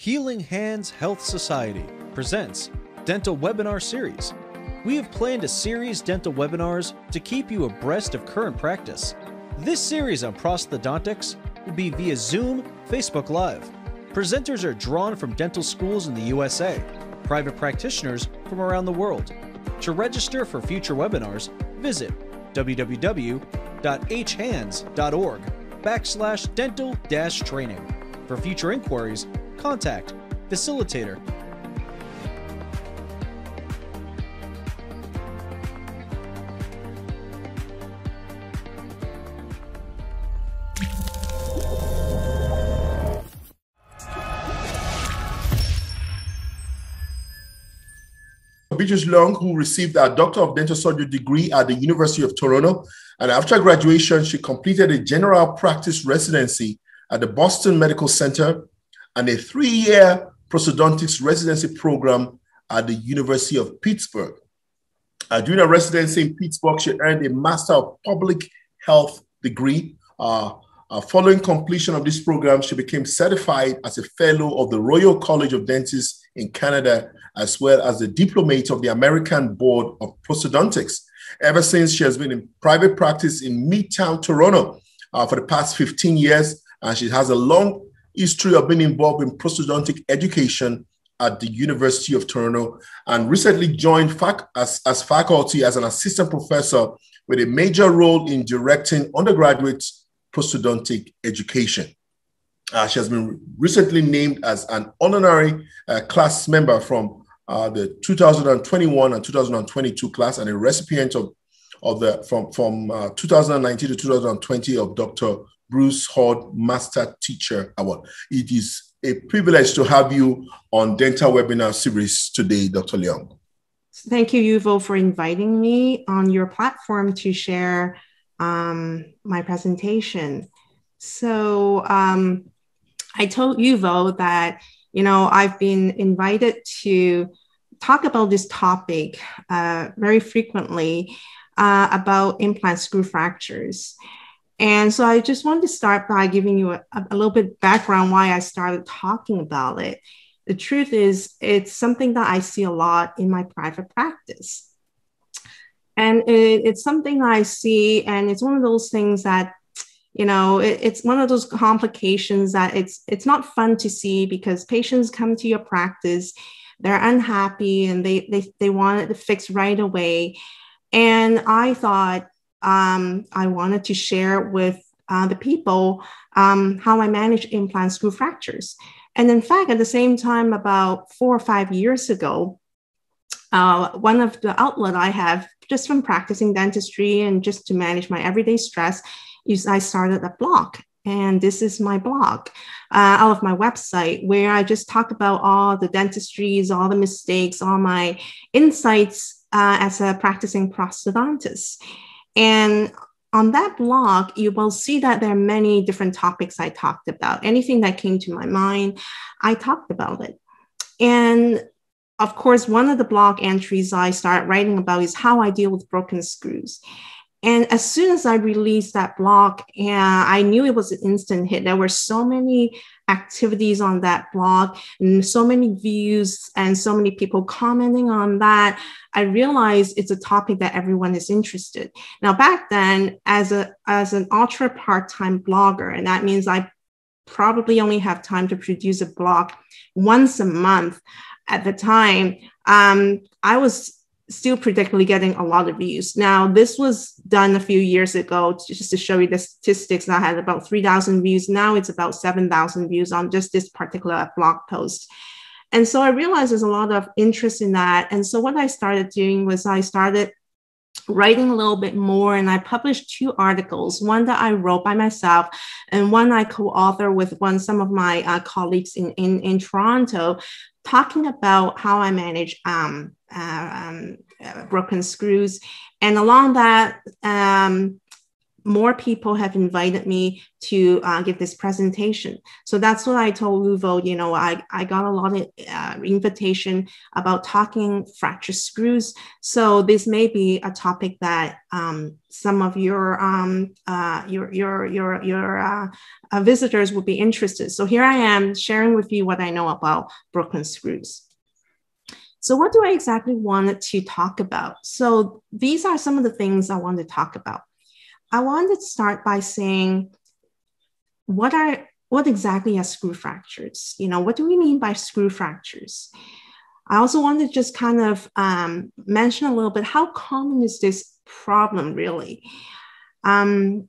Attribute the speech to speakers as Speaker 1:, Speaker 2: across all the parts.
Speaker 1: Healing Hands Health Society presents Dental Webinar Series. We have planned a series dental webinars to keep you abreast of current practice. This series on prosthodontics will be via Zoom, Facebook Live. Presenters are drawn from dental schools in the USA, private practitioners from around the world. To register for future webinars, visit www.hhands.org backslash dental dash training. For future inquiries, contact Facilitator.
Speaker 2: Beatrice Leung, who received a Doctor of Dental Surgery degree at the University of Toronto. And after graduation, she completed a general practice residency at the Boston Medical Center and a three year prosthodontics residency program at the University of Pittsburgh. Uh, during a residency in Pittsburgh, she earned a Master of Public Health degree. Uh, uh, following completion of this program, she became certified as a fellow of the Royal College of Dentists in Canada, as well as the diplomate of the American Board of Prosthodontics. Ever since, she has been in private practice in Midtown, Toronto uh, for the past 15 years, and she has a long history of being involved in prosthodontic education at the University of Toronto and recently joined fac- as, as faculty as an assistant professor with a major role in directing undergraduate prosthodontic education. Uh, she has been recently named as an honorary uh, class member from uh, the 2021 and 2022 class and a recipient of, of the from, from uh, 2019 to 2020 of Dr. Bruce Hord Master Teacher Award. It is a privilege to have you on Dental Webinar Series today, Dr. Leung.
Speaker 3: Thank you, Uvoh, for inviting me on your platform to share um, my presentation. So um, I told Uvoh that, you know, I've been invited to talk about this topic uh, very frequently uh, about implant screw fractures. And so I just wanted to start by giving you a, a little bit background why I started talking about it. The truth is, it's something that I see a lot in my private practice. And it, it's something I see, and it's one of those things that you know it, it's one of those complications that it's it's not fun to see because patients come to your practice they're unhappy and they they, they want it to fix right away and i thought um, I wanted to share with uh, the people um, how I manage implant screw fractures. And in fact, at the same time, about four or five years ago, uh, one of the outlet I have just from practicing dentistry and just to manage my everyday stress is I started a blog. And this is my blog uh, out of my website where I just talk about all the dentistries, all the mistakes, all my insights uh, as a practicing prosthodontist. And on that blog, you will see that there are many different topics I talked about. Anything that came to my mind, I talked about it. And of course, one of the blog entries I start writing about is how I deal with broken screws. And as soon as I released that blog, yeah, I knew it was an instant hit. There were so many activities on that blog and so many views and so many people commenting on that. I realized it's a topic that everyone is interested. Now, back then, as a as an ultra part-time blogger, and that means I probably only have time to produce a blog once a month at the time. Um, I was still predictably getting a lot of views. Now, this was done a few years ago just to show you the statistics. I had about 3,000 views. Now it's about 7,000 views on just this particular blog post. And so I realized there's a lot of interest in that. And so what I started doing was I started writing a little bit more and I published two articles, one that I wrote by myself and one I co-author with one some of my uh, colleagues in, in, in Toronto talking about how I manage um, um, uh, broken screws. And along that, um, more people have invited me to uh, give this presentation. So that's what I told Uvoh. You know, I, I got a lot of uh, invitation about talking fracture screws. So this may be a topic that um, some of your um, uh, your your your your uh, uh, visitors would be interested. So here I am sharing with you what I know about broken screws. So what do I exactly want to talk about? So these are some of the things I want to talk about. I wanted to start by saying what are what exactly are screw fractures? You know, what do we mean by screw fractures? I also want to just kind of um, mention a little bit how common is this problem really? Um,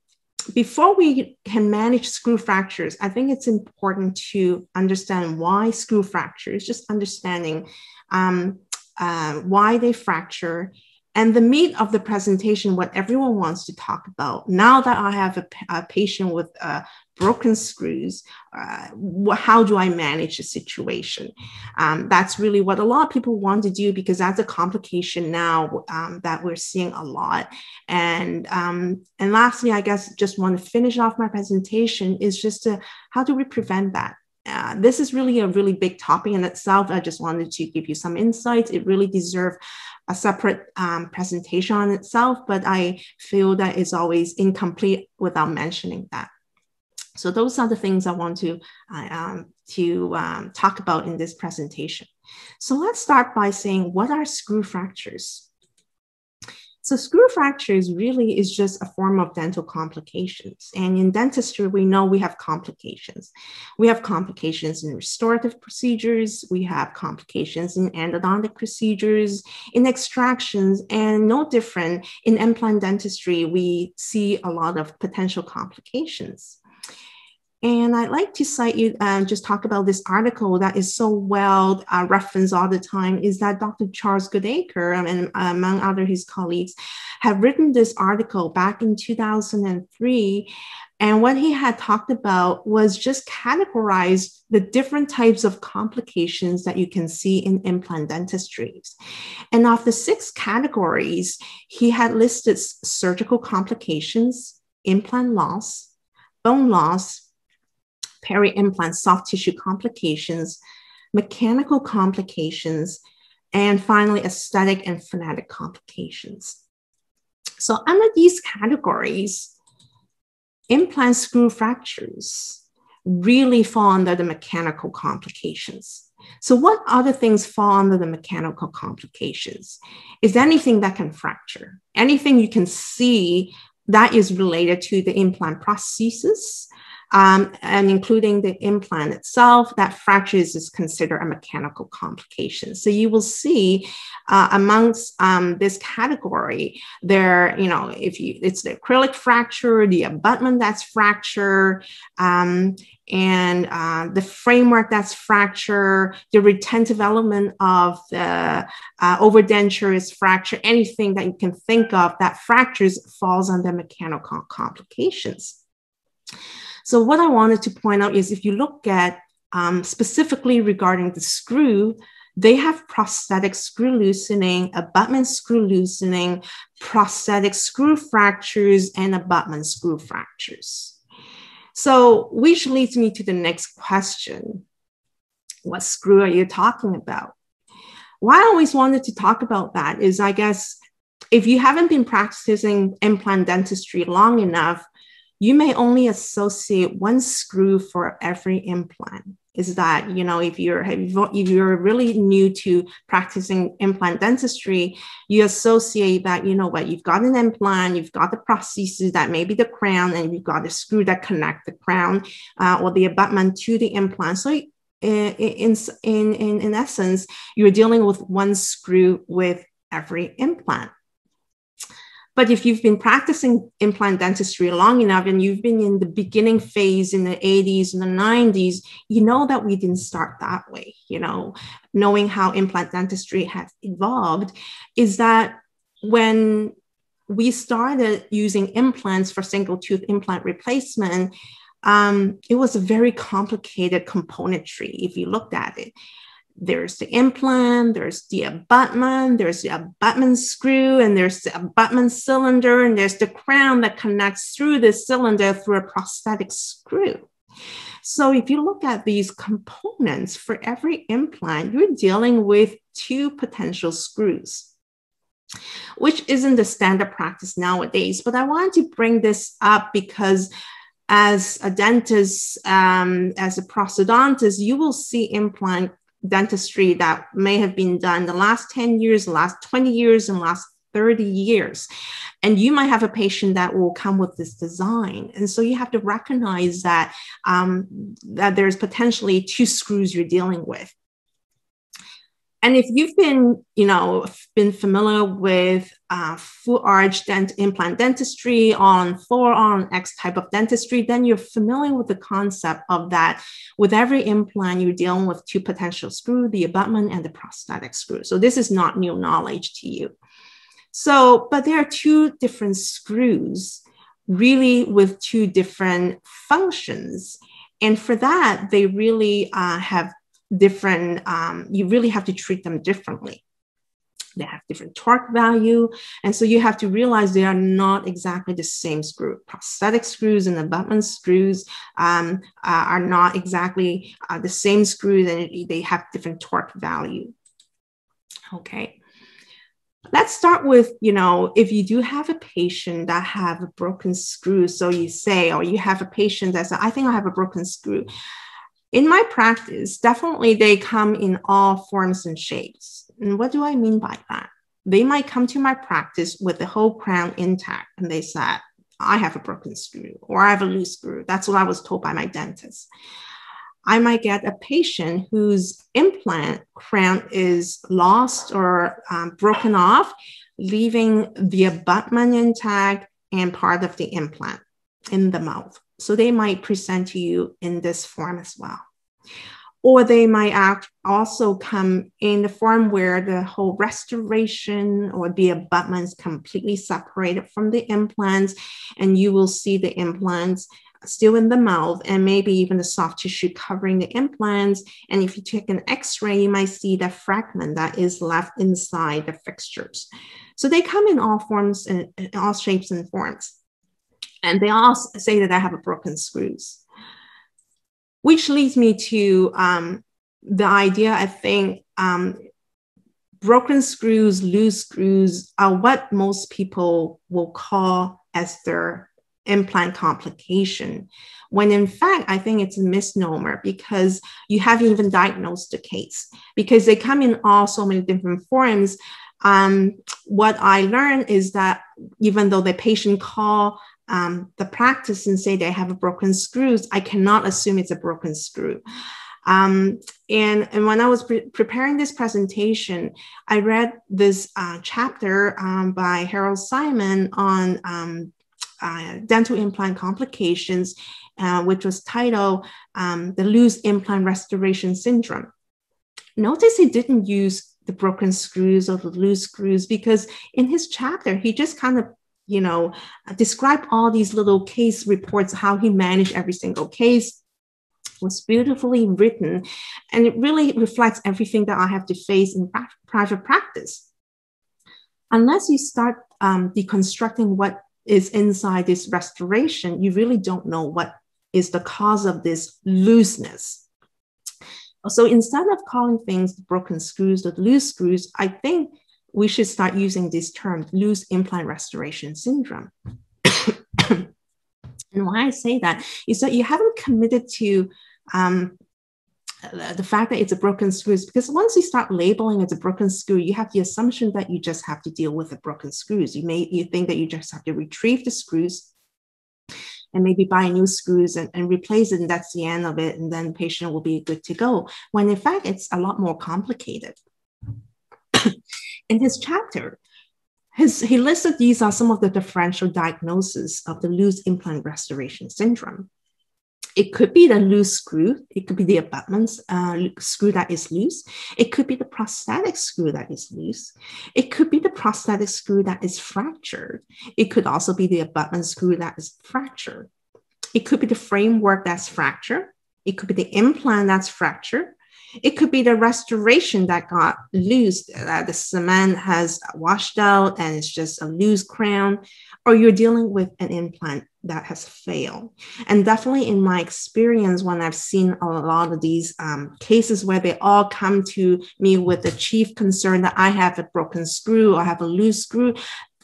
Speaker 3: before we can manage screw fractures, I think it's important to understand why screw fractures, just understanding um, uh, why they fracture and the meat of the presentation, what everyone wants to talk about. Now that I have a, a patient with uh, broken screws, uh, how do I manage the situation? Um, that's really what a lot of people want to do because that's a complication now um, that we're seeing a lot. And um, and lastly, I guess just want to finish off my presentation is just to, how do we prevent that? Uh, this is really a really big topic in itself. I just wanted to give you some insights. It really deserves a separate um, presentation on itself, but I feel that it's always incomplete without mentioning that. So those are the things I want to, uh, um, to um, talk about in this presentation. So let's start by saying, what are screw fractures? So screw fractures really is just a form of dental complications. And in dentistry, we know we have complications. We have complications in restorative procedures, we have complications in endodontic procedures, in extractions, and no different in implant dentistry, we see a lot of potential complications. And I'd like to cite you and uh, just talk about this article that is so well uh, referenced all the time is that Dr. Charles Goodacre and among other his colleagues have written this article back in 2003. And what he had talked about was just categorize the different types of complications that you can see in implant dentistry. And of the six categories, he had listed surgical complications, implant loss, bone loss, peri-implant soft tissue complications, mechanical complications, and finally, aesthetic and phonetic complications. So under these categories, implant screw fractures really fall under the mechanical complications. So what other things fall under the mechanical complications? Is anything that can fracture? Anything you can see that is related to the implant prosthesis um, and including the implant itself, that fractures is considered a mechanical complication. So you will see uh, amongst um, this category, there, you know, if you, it's the acrylic fracture, the abutment that's fractured, um, and uh, the framework that's fractured, the retentive element of the uh, overdenture is fractured, anything that you can think of that fractures falls under mechanical complications. So what I wanted to point out is if you look at um, specifically regarding the screw, they have prosthetic screw loosening, abutment screw loosening, prosthetic screw fractures, and abutment screw fractures. So, which leads me to the next question What screw are you talking about? Why I always wanted to talk about that is, I guess, if you haven't been practicing implant dentistry long enough, you may only associate one screw for every implant. Is that you know if you're if you're really new to practicing implant dentistry you associate that you know what you've got an implant you've got the prosthesis that may be the crown and you've got the screw that connect the crown uh, or the abutment to the implant. So in, in, in, in essence you're dealing with one screw with every implant but if you've been practicing implant dentistry long enough and you've been in the beginning phase in the 80s and the 90s, you know that we didn't start that way. You know, knowing how implant dentistry has evolved is that when we started using implants for single tooth implant replacement, um, it was a very complicated componentry if you looked at it there's the implant, there's the abutment, there's the abutment screw, and there's the abutment cylinder, and there's the crown that connects through the cylinder through a prosthetic screw. So if you look at these components for every implant, you're dealing with two potential screws which isn't the standard practice nowadays. But I wanted to bring this up because as a dentist, um, as a prosthodontist, you will see implant dentistry that may have been done the last 10 years, the last 20 years, and last 30 years. And you might have a patient that will come with this design. And so you have to recognize that, um, that there's potentially two screws you're dealing with. And if you've been, you know, been familiar with uh, full arch dent implant dentistry on four on X type of dentistry, then you're familiar with the concept of that. With every implant, you're dealing with two potential screw, the abutment and the prosthetic screw. So this is not new knowledge to you. So, but there are two different screws, really with two different functions. And for that, they really uh, have different, um, you really have to treat them differently. They have different torque value. And so you have to realize they are not exactly the same screw. Prosthetic screws and abutment screws um, uh, are not exactly uh, the same screws and they have different torque value. Okay let's start with you know if you do have a patient that have a broken screw so you say or you have a patient that says i think i have a broken screw in my practice, definitely they come in all forms and shapes. And what do I mean by that? They might come to my practice with the whole crown intact and they said, I have a broken screw or I have a loose screw. That's what I was told by my dentist. I might get a patient whose implant crown is lost or um, broken off, leaving the abutment intact and part of the implant in the mouth. So they might present to you in this form as well. Or they might act also come in the form where the whole restoration or the abutment is completely separated from the implants, and you will see the implants still in the mouth and maybe even the soft tissue covering the implants. And if you take an x-ray, you might see the fragment that is left inside the fixtures. So they come in all forms and all shapes and forms. And they all say that I have a broken screws, which leads me to um, the idea I think um, broken screws, loose screws are what most people will call as their implant complication. When in fact, I think it's a misnomer because you haven't even diagnosed the case because they come in all so many different forms. Um, what I learned is that even though the patient call um, the practice and say they have a broken screws, I cannot assume it's a broken screw. Um, and, and when I was pre- preparing this presentation, I read this uh, chapter um, by Harel Simon on um, uh, dental implant complications, uh, which was titled um, The Loose Implant Restoration Syndrome. Notice he didn't use the broken screws or the loose screws because in his chapter, he just kind of you know, describe all these little case reports, how he managed every single case was beautifully written. And it really reflects everything that I have to face in private practice. Unless you start um, deconstructing what is inside this restoration, you really don't know what is the cause of this looseness. So instead of calling things broken screws or loose screws, I think we should start using this term, loose implant restoration syndrome. and why I say that is that you haven't committed to um, the fact that it's a broken screw because once you start labeling it a broken screw, you have the assumption that you just have to deal with the broken screws. You may you think that you just have to retrieve the screws and maybe buy new screws and, and replace it, and that's the end of it, and then the patient will be good to go. When in fact it's a lot more complicated in his chapter, his, he listed these are some of the differential diagnoses of the loose implant restoration syndrome. It could be the loose screw. It could be the abutment uh, screw that is loose. It could be the prosthetic screw that is loose. It could be the prosthetic screw that is fractured. It could also be the abutment screw that is fractured. It could be the framework that's fractured. It could be the implant that's fractured. It could be the restoration that got loose, that the cement has washed out and it's just a loose crown, or you're dealing with an implant that has failed. And definitely in my experience, when I've seen a lot of these um, cases where they all come to me with the chief concern that I have a broken screw or have a loose screw,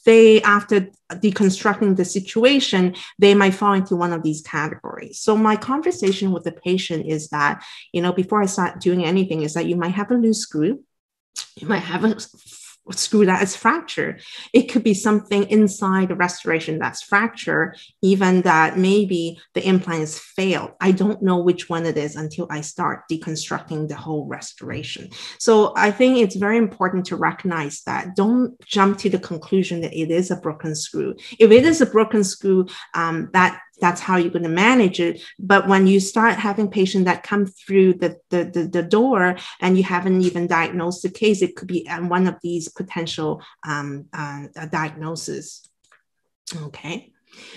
Speaker 3: they, after deconstructing the situation, they might fall into one of these categories. So my conversation with the patient is that, you know, before I start doing anything, is that you might have a loose screw, you might have a screw that is fractured. It could be something inside the restoration that's fractured, even that maybe the implant is failed. I don't know which one it is until I start deconstructing the whole restoration. So I think it's very important to recognize that. Don't jump to the conclusion that it is a broken screw. If it is a broken screw, um, that that's how you're going to manage it. But when you start having patients that come through the, the, the, the, door and you haven't even diagnosed the case, it could be um, one of these potential um, uh, diagnoses. Okay.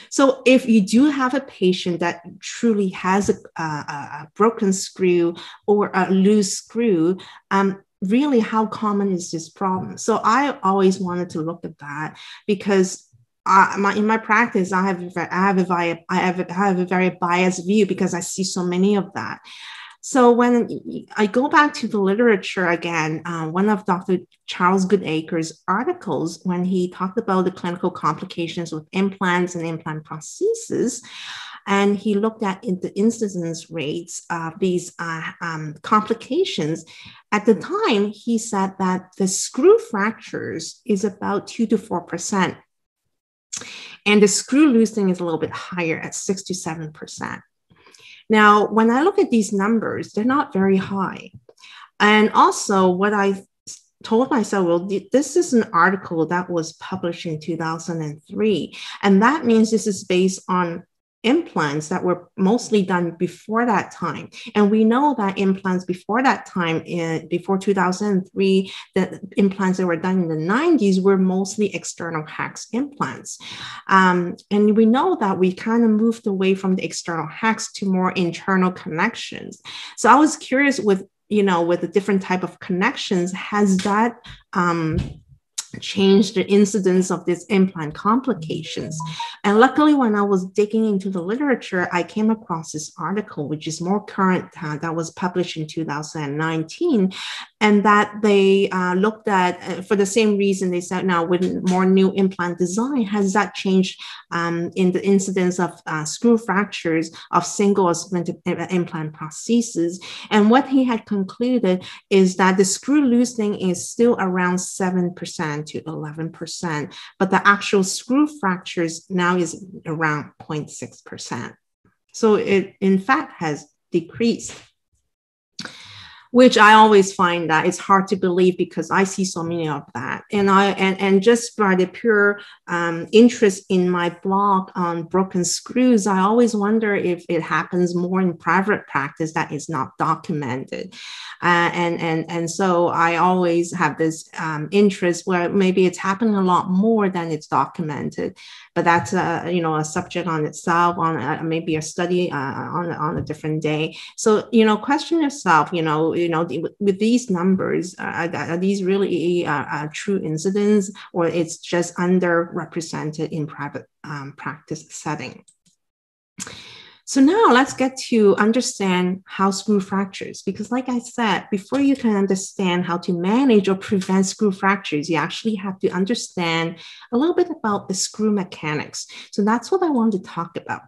Speaker 3: So if you do have a patient that truly has a, a, a broken screw or a loose screw, um, really how common is this problem? So I always wanted to look at that because uh, my, in my practice, I have I have a I have a, I have a very biased view because I see so many of that. So when I go back to the literature again, uh, one of Dr. Charles Goodacre's articles, when he talked about the clinical complications with implants and implant prostheses, and he looked at the incidence rates of these uh, um, complications. At the time, he said that the screw fractures is about two to four percent and the screw loosening is a little bit higher at 67%. Now, when I look at these numbers, they're not very high. And also, what I told myself, well, this is an article that was published in 2003. And that means this is based on implants that were mostly done before that time. And we know that implants before that time, in, before 2003, the implants that were done in the 90s were mostly external hex implants. Um, and we know that we kind of moved away from the external hex to more internal connections. So I was curious with, you know, with the different type of connections, has that um, change the incidence of these implant complications. And luckily, when I was digging into the literature, I came across this article, which is more current, uh, that was published in 2019 and that they uh, looked at uh, for the same reason they said now with more new implant design has that changed um, in the incidence of uh, screw fractures of single or splinted implant prostheses? And what he had concluded is that the screw loosening is still around 7% to 11% but the actual screw fractures now is around 0.6% so it in fact has decreased which I always find that it's hard to believe because I see so many of that. And I and, and just by the pure um, interest in my blog on broken screws, I always wonder if it happens more in private practice that is not documented. Uh, and and and so I always have this um, interest where maybe it's happening a lot more than it's documented but that's a you know a subject on itself on a, maybe a study uh, on on a different day. So you know question yourself you know you know with these numbers uh, are these really uh, uh, true incidents or it's just underrepresented in private um, practice setting so now let's get to understand how screw fractures, because like I said, before you can understand how to manage or prevent screw fractures, you actually have to understand a little bit about the screw mechanics. So that's what I want to talk about.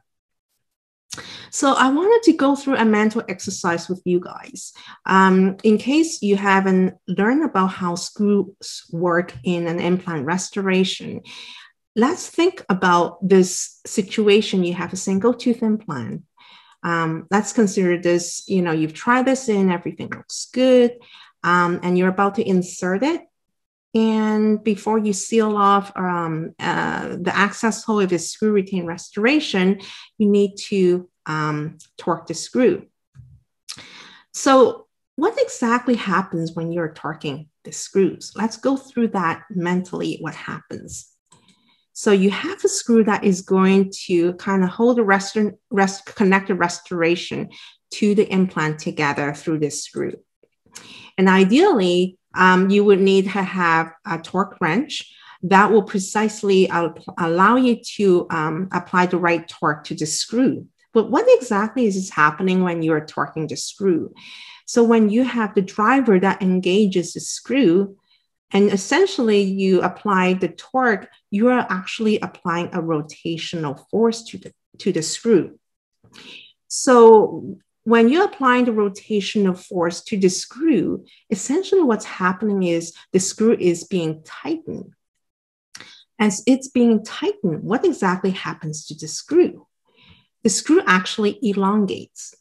Speaker 3: So I wanted to go through a mental exercise with you guys. Um, in case you haven't learned about how screws work in an implant restoration, let's think about this situation. You have a single tooth implant. Um, let's consider this, you know, you've tried this in, everything looks good, um, and you're about to insert it. And before you seal off um, uh, the access hole, if it's screw retain restoration, you need to um, torque the screw. So, what exactly happens when you're torquing the screws? Let's go through that mentally, what happens. So you have a screw that is going to kind of hold the rest, rest connected restoration to the implant together through this screw. And ideally, um, you would need to have a torque wrench that will precisely allow you to um, apply the right torque to the screw. But what exactly is happening when you're torquing the screw? So when you have the driver that engages the screw, and essentially you apply the torque, you are actually applying a rotational force to the, to the screw. So when you're applying the rotational force to the screw, essentially what's happening is the screw is being tightened. As it's being tightened, what exactly happens to the screw? The screw actually elongates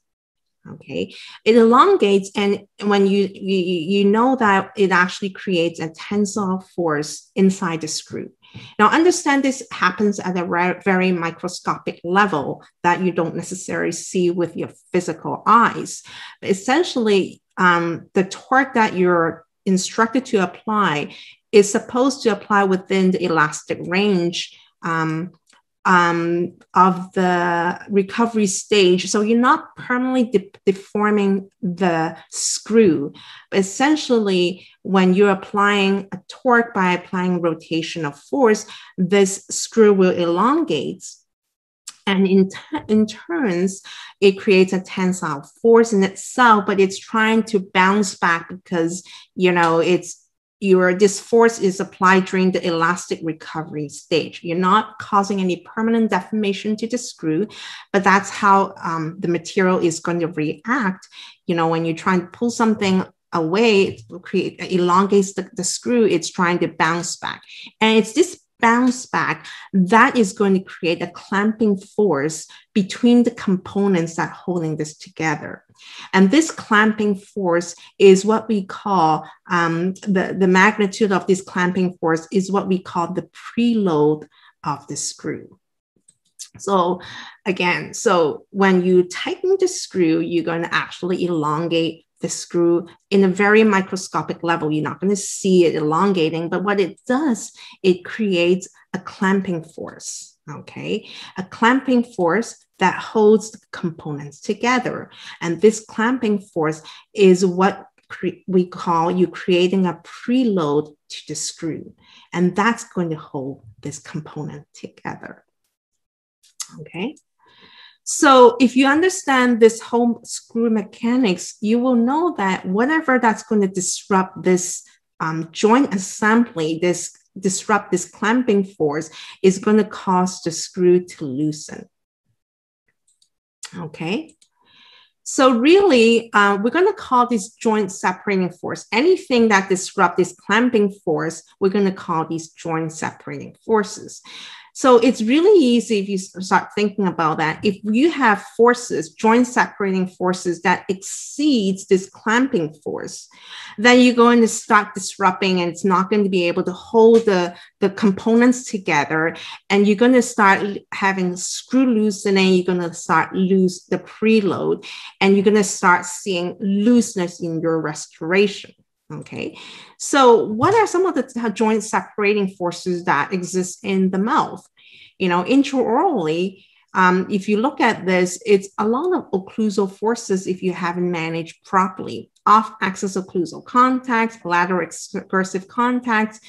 Speaker 3: okay? It elongates and when you, you you know that it actually creates a tensile force inside the screw. Now understand this happens at a very microscopic level that you don't necessarily see with your physical eyes. Essentially um, the torque that you're instructed to apply is supposed to apply within the elastic range um, um, of the recovery stage. So you're not permanently de- deforming the screw. Essentially, when you're applying a torque by applying rotational force, this screw will elongate. And in, t- in turns, it creates a tensile force in itself, but it's trying to bounce back because, you know, it's your this force is applied during the elastic recovery stage. You're not causing any permanent deformation to the screw, but that's how um, the material is going to react. You know, when you try and pull something away, it create elongates the, the screw. It's trying to bounce back, and it's this bounce back, that is going to create a clamping force between the components that are holding this together. And this clamping force is what we call um, the, the magnitude of this clamping force is what we call the preload of the screw. So again, so when you tighten the screw, you're going to actually elongate the screw in a very microscopic level. You're not going to see it elongating, but what it does, it creates a clamping force. Okay, a clamping force that holds the components together. And this clamping force is what we call you creating a preload to the screw. And that's going to hold this component together. Okay. So if you understand this whole screw mechanics, you will know that whatever that's going to disrupt this um, joint assembly, this disrupt this clamping force is going to cause the screw to loosen. Okay. So really, uh, we're going to call this joint separating force. Anything that disrupt this clamping force, we're going to call these joint separating forces. So it's really easy if you start thinking about that. If you have forces, joint separating forces that exceeds this clamping force, then you're going to start disrupting and it's not going to be able to hold the, the components together. And you're going to start having screw loosening. You're going to start lose the preload and you're going to start seeing looseness in your restoration. Okay, so what are some of the joint separating forces that exist in the mouth? You know, intraorally, um, if you look at this, it's a lot of occlusal forces if you haven't managed properly. Off axis occlusal contacts, lateral excursive contacts,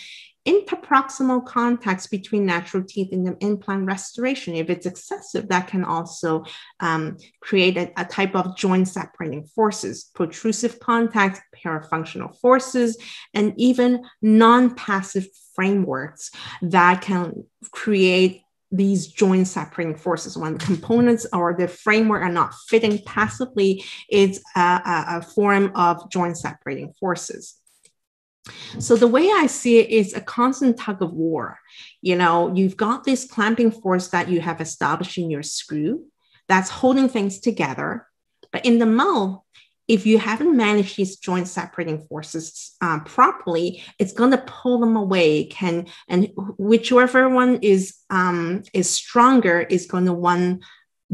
Speaker 3: interproximal contacts between natural teeth and the implant restoration. If it's excessive, that can also um, create a, a, type of joint separating forces, protrusive contact, parafunctional forces, and even non passive frameworks that can create these joint separating forces when components or the framework are not fitting passively it's a, a, a form of joint separating forces so the way I see it is a constant tug of war. You know, you've got this clamping force that you have established in your screw that's holding things together. But in the mouth, if you haven't managed these joint separating forces uh, properly, it's going to pull them away. Can and whichever won is um, is stronger is going to one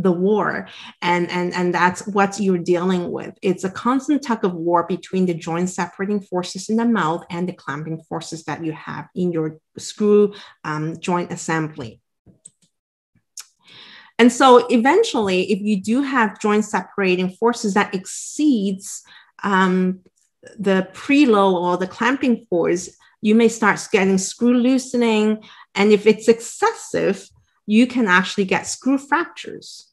Speaker 3: the war and and and that's what you're dealing with it's a constant tug of war between the joint separating forces in the mouth and the clamping forces that you have in your screw um, joint assembly and so eventually if you do have joint separating forces that exceeds um, the preload or the clamping force, you may start getting screw loosening. And if it's excessive, you can actually get screw fractures.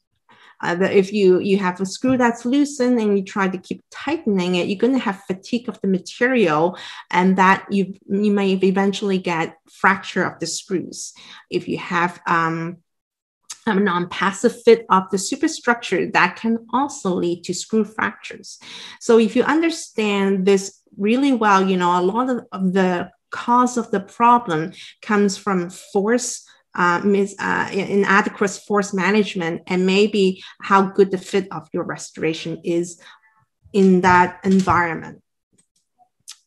Speaker 3: Uh, if you you have a screw that's loosened and you try to keep tightening it, you're going to have fatigue of the material, and that you you may eventually get fracture of the screws. If you have um, a non-passive fit of the superstructure, that can also lead to screw fractures. So if you understand this really well, you know a lot of, of the cause of the problem comes from force uh, mis, uh, inadequate force management and maybe how good the fit of your restoration is in that environment.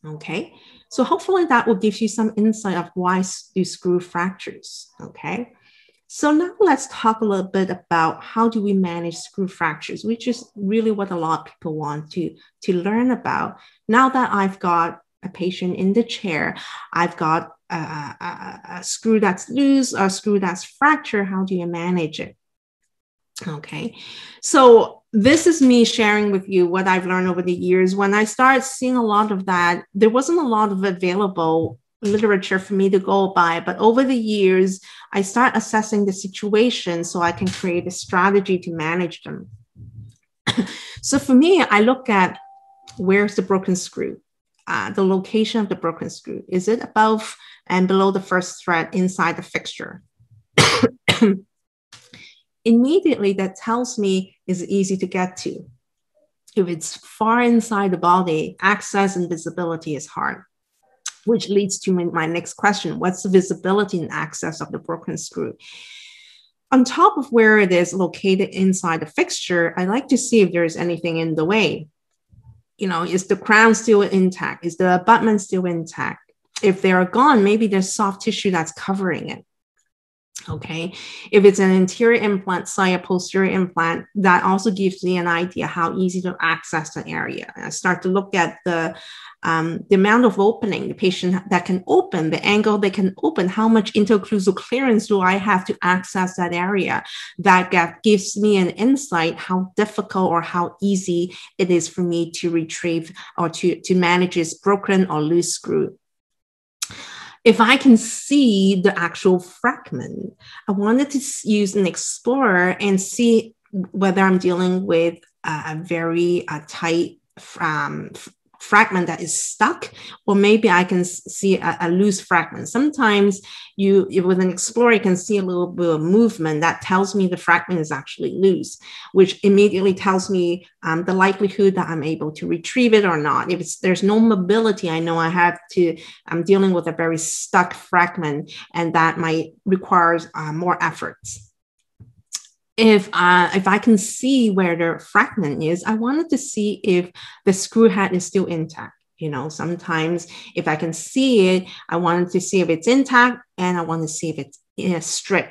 Speaker 3: Okay, so hopefully that will give you some insight of why do screw fractures. Okay, so now let's talk a little bit about how do we manage screw fractures, which is really what a lot of people want to, to learn about. Now that I've got a patient in the chair, I've got a, a, screw that's loose or a screw that's fractured, how do you manage it? Okay, so this is me sharing with you what I've learned over the years. When I started seeing a lot of that, there wasn't a lot of available literature for me to go by, but over the years, I start assessing the situation so I can create a strategy to manage them. so for me, I look at where's the broken screw? Uh, the location of the broken screw. Is it above and below the first thread inside the fixture? Immediately, that tells me it's easy to get to. If it's far inside the body, access and visibility is hard, which leads to my next question What's the visibility and access of the broken screw? On top of where it is located inside the fixture, I like to see if there's anything in the way you know, is the crown still intact? Is the abutment still intact? If they are gone, maybe there's soft tissue that's covering it. Okay. If it's an anterior implant, say a posterior implant, that also gives me an idea how easy to access the area. I start to look at the um, the amount of opening the patient that can open, the angle they can open, how much interocclusal clearance do I have to access that area? That get, gives me an insight how difficult or how easy it is for me to retrieve or to, to manage this broken or loose screw if I can see the actual fragment, I wanted to use an explorer and see whether I'm dealing with a very uh, tight um, fragment that is stuck, or maybe I can see a, a, loose fragment. Sometimes you, with an explorer, you can see a little bit of movement that tells me the fragment is actually loose, which immediately tells me um, the likelihood that I'm able to retrieve it or not. If there's no mobility, I know I have to, I'm dealing with a very stuck fragment and that might requires uh, more efforts if uh, if I can see where the fragment is, I wanted to see if the screw head is still intact. You know, sometimes if I can see it, I wanted to see if it's intact and I want to see if it's uh, straight.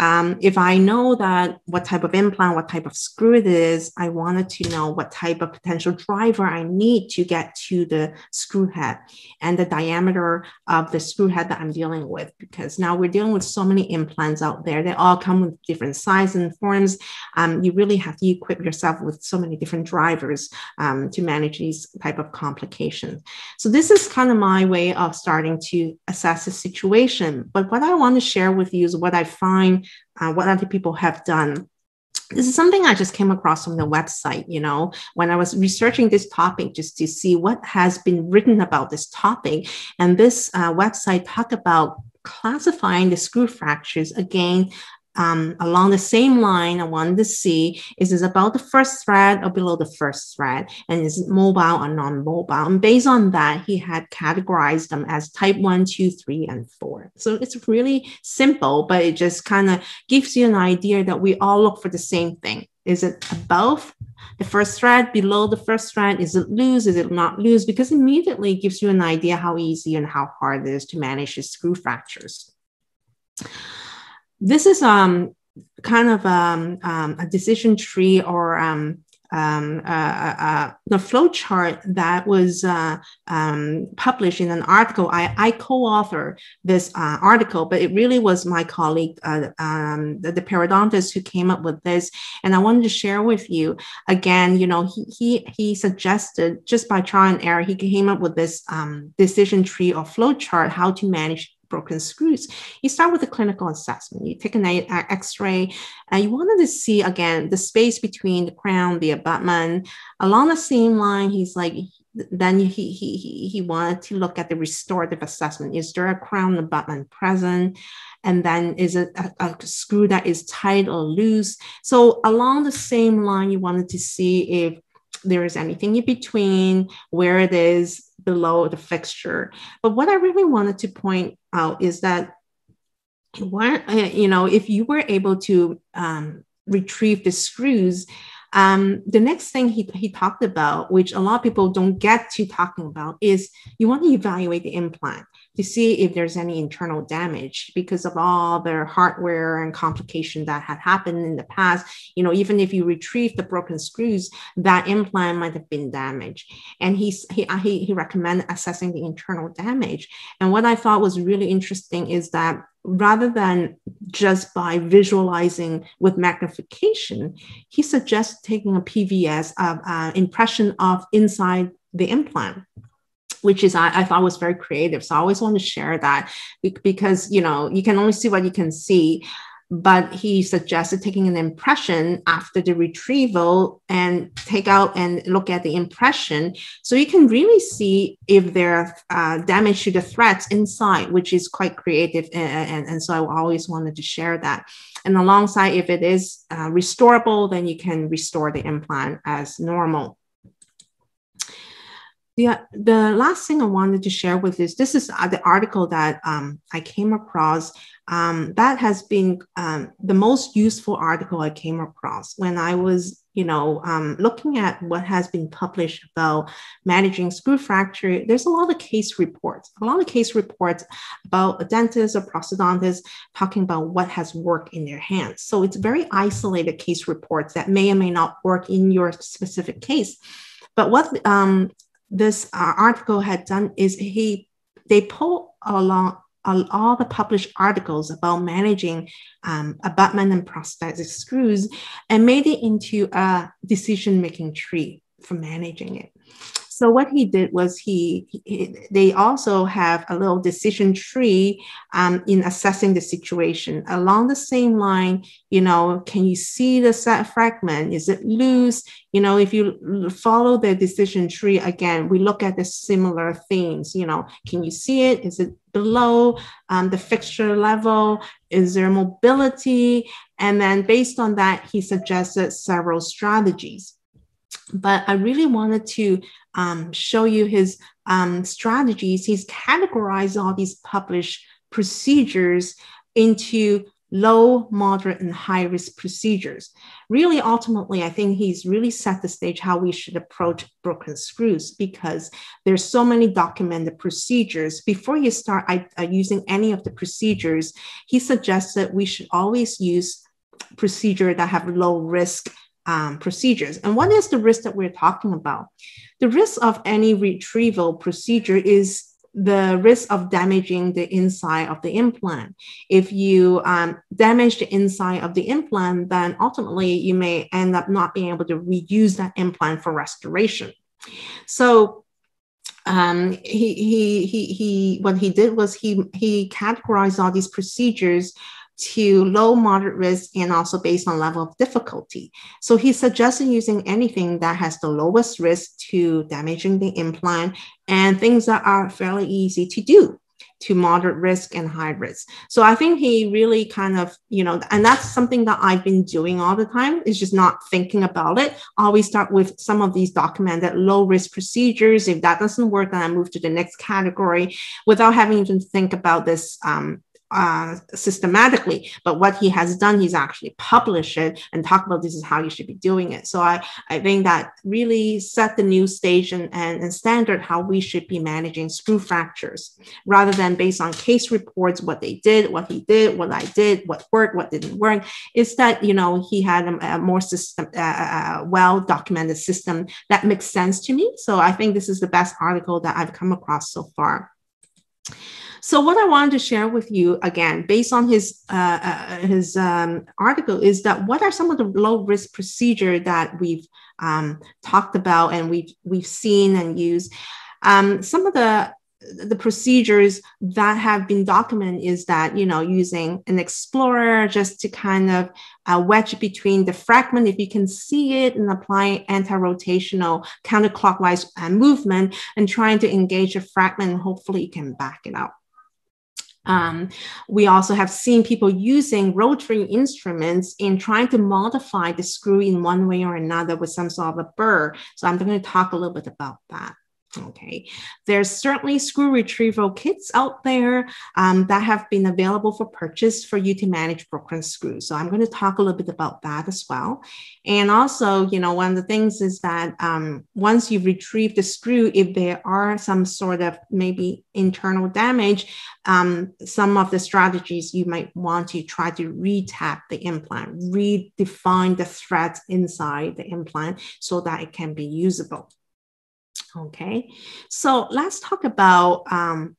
Speaker 3: Um, if I know that what type of implant, what type of screw it is, I wanted to know what type of potential driver I need to get to the screw head and the diameter of the screw head that I'm dealing with. Because now we're dealing with so many implants out there. They all come with different sizes and forms. Um, you really have to equip yourself with so many different drivers um, to manage these type of complications. So this is kind of my way of starting to assess the situation. But what I want to share with you is what I find uh, what other people have done this is something I just came across from the website, you know, when I was researching this topic just to see what has been written about this topic. And this uh, website talked about classifying the screw fractures again um, along the same line, I wanted to see is this about the first thread or below the first thread, and is it mobile or non-mobile? And based on that, he had categorized them as type one, two, three, and four. So it's really simple, but it just kind of gives you an idea that we all look for the same thing. Is it above the first thread, below the first thread? Is it loose? Is it not loose? Because immediately gives you an idea how easy and how hard it is to manage the screw fractures this is um, kind of um, um, a decision tree or um, um, uh, uh, uh the flow chart that was uh, um, published in an article. I, I co-author this uh, article, but it really was my colleague, um, the, the, periodontist, who came up with this, and I wanted to share with you. Again, you know, he he, he suggested just by trial and error, he came up with this um, decision tree or flow chart how to manage broken screws. You start with a clinical assessment. You take an X-ray, and you wanted to see again the space between the crown, the abutment. Along the same line, he's like, then he he he, he wanted to look at the restorative assessment. Is there a crown abutment present? And then is it a, a screw that is tight or loose? So along the same line, you wanted to see if there is anything in between where it is below the fixture. But what I really wanted to point out is that what, uh, you know, if you were able to um, retrieve the screws, um, the next thing he, he talked about, which a lot of people don't get to talking about, is you want to evaluate the implant to see if there's any internal damage because of all the hardware and complication that had happened in the past. You know, even if you retrieve the broken screws, that implant might have been damaged. And he's, he, uh, he, he recommended assessing the internal damage. And what I thought was really interesting is that rather than just by visualizing with magnification, he suggests taking a PVS uh, uh, impression of inside the implant which is I, I, thought was very creative. So I always want to share that because you know you can only see what you can see. But he suggested taking an impression after the retrieval and take out and look at the impression, so you can really see if there are uh, damage to the threads inside, which is quite creative. And, and, and, so I always wanted to share that. And alongside, if it is uh, restorable, then you can restore the implant as normal. The, the last thing I wanted to share with is this is uh, the article that um, I came across. Um, that has been um, the most useful article I came across when I was, you know, um, looking at what has been published about managing screw fracture. There's a lot of case reports, a lot of case reports about a dentist or prosthodontist talking about what has worked in their hands. So it's very isolated case reports that may or may not work in your specific case. But what um, this uh, article had done is he they pull along all the published articles about managing um, abutment and prosthetic screws and made it into a decision making tree for managing it. So what he did was he, he they also have a little decision tree um, in assessing the situation along the same line. You know, can you see the set fragment? Is it loose? You know, if you follow the decision tree again, we look at the similar themes. You know, can you see it? Is it below um, the fixture level? Is there mobility? And then based on that, he suggested several strategies but I really wanted to um, show you his um, strategies. He's categorized all these published procedures into low, moderate, and high risk procedures. Really, ultimately, I think he's really set the stage how we should approach broken screws because there's so many documented procedures. Before you start I, uh, using any of the procedures, he suggests that we should always use procedure that have low risk um, procedures. And what is the risk that we're talking about? The risk of any retrieval procedure is the risk of damaging the inside of the implant. If you um, damage the inside of the implant, then ultimately you may end up not being able to reuse that implant for restoration. So um, he, he, he, he, what he did was he, he categorized all these procedures to low, moderate risk, and also based on level of difficulty. So he suggested using anything that has the lowest risk to damaging the implant and things that are fairly easy to do to moderate risk and high risk. So I think he really kind of, you know, and that's something that I've been doing all the time is just not thinking about it. I always start with some of these documented low risk procedures. If that doesn't work, then I move to the next category without having to think about this um, uh, systematically. But what he has done, he's actually published it and talk about this is how you should be doing it. So I, I think that really set the new stage and, and, and standard how we should be managing screw fractures rather than based on case reports, what they did, what he did, what I did, what worked, what didn't work. Is that, you know, he had a, a more system, well documented system that makes sense to me. So I think this is the best article that I've come across so far. So what I wanted to share with you again, based on his uh, uh, his um, article, is that what are some of the low risk procedure that we've um, talked about and we've we've seen and used. Um, some of the the procedures that have been documented is that you know using an explorer just to kind of uh, wedge between the fragment if you can see it and apply anti-rotational counterclockwise uh, movement and trying to engage a fragment and hopefully you can back it out um, we also have seen people using rotary instruments in trying to modify the screw in one way or another with some sort of a burr. So I'm going to talk a little bit about that. Okay, there's certainly screw retrieval kits out there um, that have been available for purchase for you to manage broken screws. So I'm going to talk a little bit about that as well. And also, you know, one of the things is that um, once you retrieve the screw, if there are some sort of maybe internal damage, um, some of the strategies you might want to try to retap the implant, redefine the threads inside the implant so that it can be usable. Okay, so let's talk about um,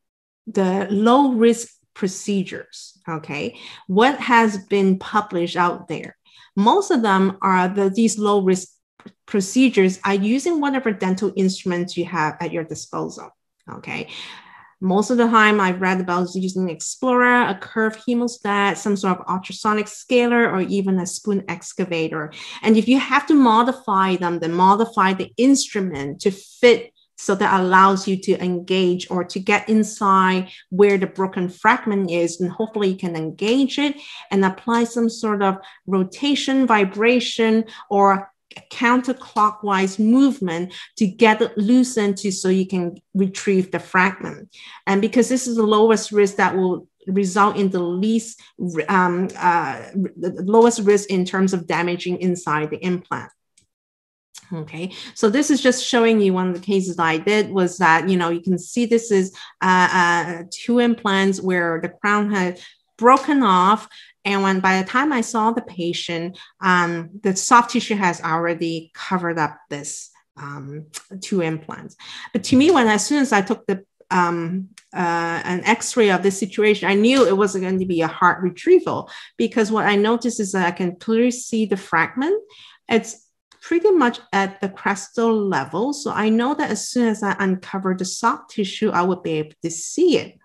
Speaker 3: the low risk procedures. Okay, what has been published out there? Most of them are the, these low risk procedures are using whatever dental instruments you have at your disposal. Okay, most of the time, I've read about using an Explorer, a curved hemostat, some sort of ultrasonic scaler, or even a spoon excavator. And if you have to modify them, then modify the instrument to fit so that allows you to engage or to get inside where the broken fragment is and hopefully you can engage it and apply some sort of rotation vibration or counterclockwise movement to get it loosened to so you can retrieve the fragment. And because this is the lowest risk that will result in the least um, uh, the lowest risk in terms of damaging inside the implant. Okay, so this is just showing you one of the cases I did was that, you know, you can see this is uh, uh, two implants where the crown had broken off and when by the time I saw the patient, um, the soft tissue has already covered up this um, two implants. But to me, when as soon as I took the um, uh, an X-ray of this situation, I knew it wasn't going to be a heart retrieval because what I noticed is that I can clearly see the fragment. It's pretty much at the crestal level, so I know that as soon as I uncover the soft tissue, I would be able to see it.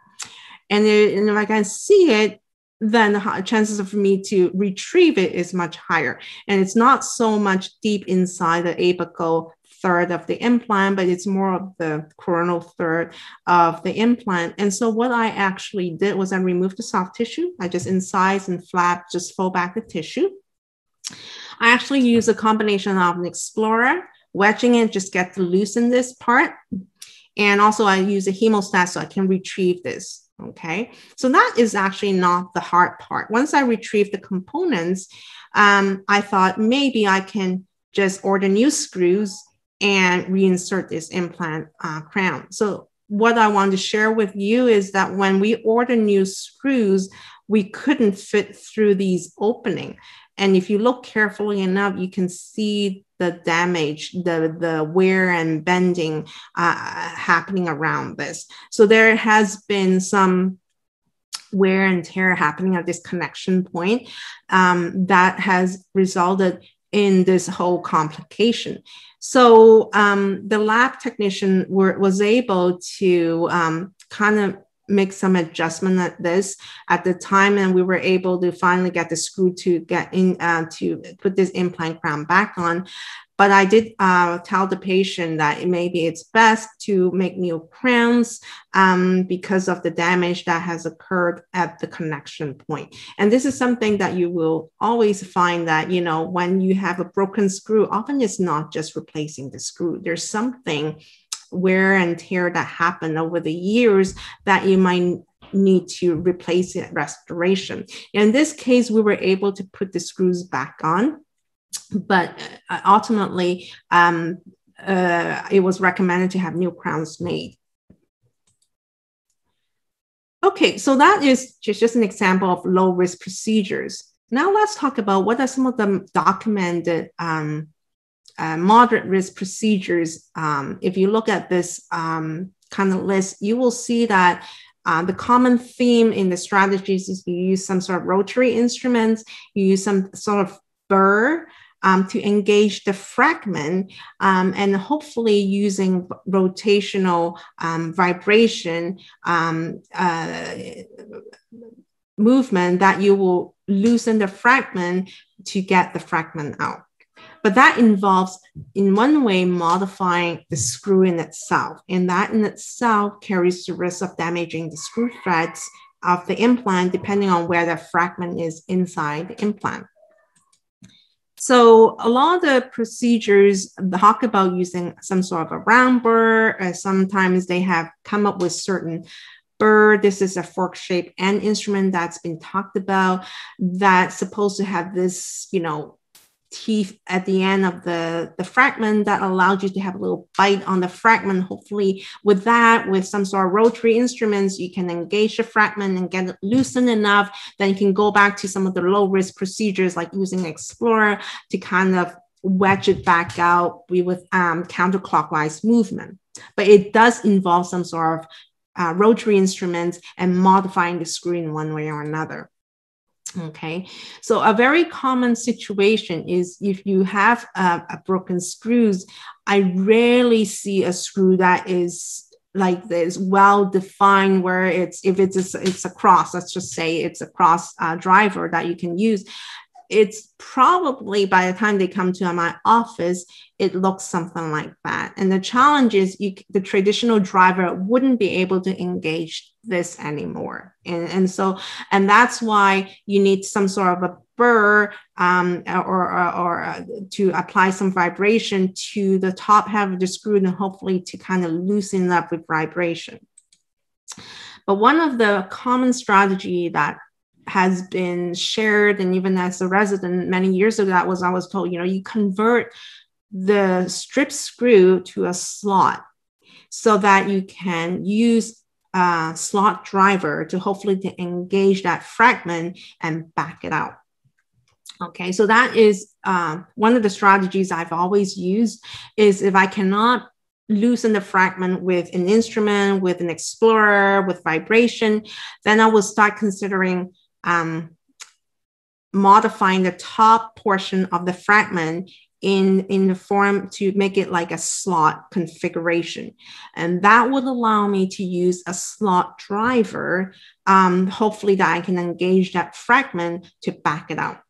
Speaker 3: And, it, and if I can see it, then the chances of me to retrieve it is much higher. And it's not so much deep inside the apical third of the implant, but it's more of the coronal third of the implant. And so what I actually did was I removed the soft tissue. I just incise and flap, just fold back the tissue. I actually use a combination of an explorer, wedging it, just get to loosen this part. And also I use a hemostat so I can retrieve this. Okay, so that is actually not the hard part. Once I retrieve the components, um, I thought maybe I can just order new screws and reinsert this implant uh, crown. So what I want to share with you is that when we order new screws, we couldn't fit through these opening. And if you look carefully enough, you can see the damage, the, the wear and bending uh, happening around this. So there has been some wear and tear happening at this connection point um, that has resulted in this whole complication. So um, the lab technician were, was able to um, kind of make some adjustment at this. At the time and we were able to finally get the screw to get in uh, to put this implant crown back on. But i did uh, tell the patient that maybe it's best to make new crowns um, because of the damage that has occurred at the connection point. And this is something that you will always find that you know when you have a broken screw often it's not just replacing the screw. There's something wear and tear that happened over the years that you might need to replace it restoration. In this case, we were able to put the screws back on, but uh, ultimately, um, uh, it was recommended to have new crowns made. Okay, so that is just, just an example of low risk procedures. Now let's talk about what are some of the documented um, uh, moderate risk procedures. Um, if you look at this um, kind of list, you will see that uh, the common theme in the strategies is you use some sort of rotary instruments, you use some sort of burr um, to engage the fragment um, and hopefully using rotational um, vibration um, uh, movement that you will loosen the fragment to get the fragment out. But that involves, in one way, modifying the screw in itself. And that in itself carries the risk of damaging the screw threads of the implant, depending on where the fragment is inside the implant. So a lot of the procedures talk about using some sort of a round burr. Uh, sometimes they have come up with certain burr. This is a fork-shaped end instrument that's been talked about that's supposed to have this, you know, teeth at the end of the, the fragment that allows you to have a little bite on the fragment. Hopefully, with that, with some sort of rotary instruments, you can engage the fragment and get it loosened enough. Then you can go back to some of the low risk procedures like using Explorer to kind of wedge it back out with um, counterclockwise movement. But it does involve some sort of uh, rotary instruments and modifying the screw in one way or another. Okay, so a very common situation is if you have a, a broken screws, I rarely see a screw that is like this well defined where it's if it's a, it's a cross let's just say it's a cross uh, driver that you can use it's probably by the time they come to my office, it looks something like that. And the challenge is you, the traditional driver wouldn't be able to engage this anymore. And, and so, and that's why you need some sort of a burr um, or, or, or uh, to apply some vibration to the top half of the screw and hopefully to kind of loosen up with vibration. But one of the common strategy that has been shared. And even as a resident many years ago that was i was told you know you convert the strip screw to a slot so that you can use a slot driver to hopefully to engage that fragment and back it out. Okay so that is uh, one of the strategies i've always used is if i cannot loosen the fragment with an instrument with an explorer with vibration then i will start considering um, modifying the top portion of the fragment in, in the form to make it like a slot configuration. And that would allow me to use a slot driver, um, hopefully that I can engage that fragment to back it out.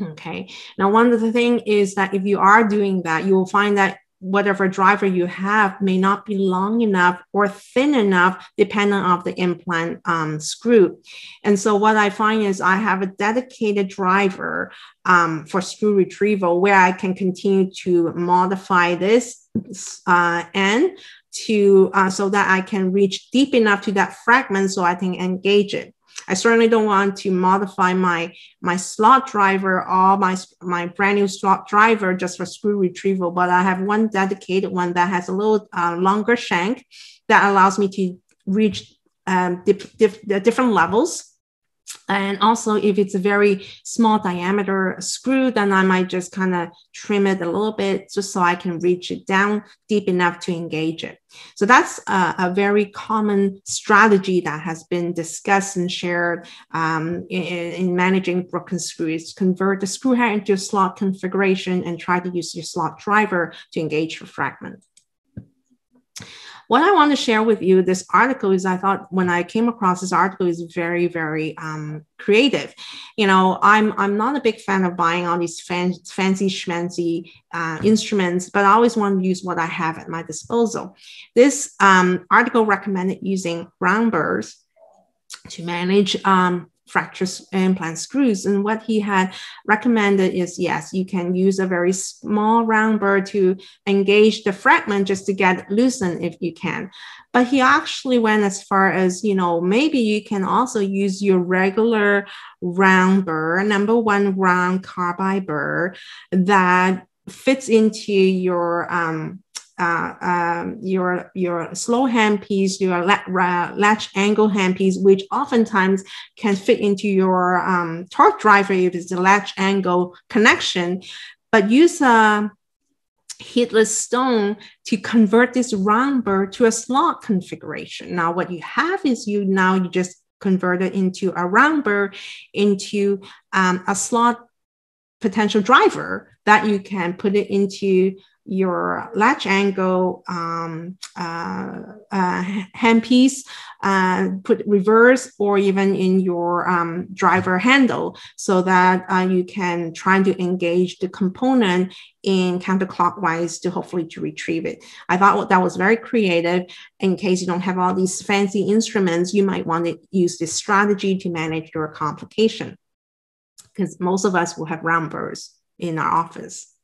Speaker 3: Okay. Now, one of the thing is that if you are doing that, you will find that whatever driver you have may not be long enough or thin enough depending on the implant um, screw. And so what I find is I have a dedicated driver um, for screw retrieval where I can continue to modify this uh, end to uh, so that I can reach deep enough to that fragment so I can engage it. I certainly don't want to modify my my slot driver or my my brand new slot driver just for screw retrieval, but I have one dedicated one that has a little uh, longer shank that allows me to reach um, dip, dip, different levels and also if it's a very small diameter screw, then I might just kind of trim it a little bit just so I can reach it down deep enough to engage it. So that's a, a very common strategy that has been discussed and shared um, in, in, managing broken screws. Convert the screw head into a slot configuration and try to use your slot driver to engage your fragment what I want to share with you this article is I thought when I came across this article is very very um, creative. You know, I'm I'm not a big fan of buying all these fan, fancy schmancy uh, instruments, but I always want to use what I have at my disposal. This um, article recommended using round burrs to manage um, fracture implant screws. And what he had recommended is yes, you can use a very small round burr to engage the fragment just to get loosened if you can. But he actually went as far as, you know, maybe you can also use your regular round burr, number one round carbide burr that fits into your um, uh, um, your your slow handpiece, your latch angle handpiece, which oftentimes can fit into your um, torque driver if it's a latch angle connection, but use a heatless stone to convert this round burr to a slot configuration. Now, what you have is you now you just convert it into a round burr into um, a slot potential driver that you can put it into your latch angle um, uh, uh, handpiece, uh, put reverse or even in your um, driver handle so that uh, you can try to engage the component in counterclockwise to hopefully to retrieve it. I thought that was very creative. In case you don't have all these fancy instruments, you might want to use this strategy to manage your complication because most of us will have round in our office.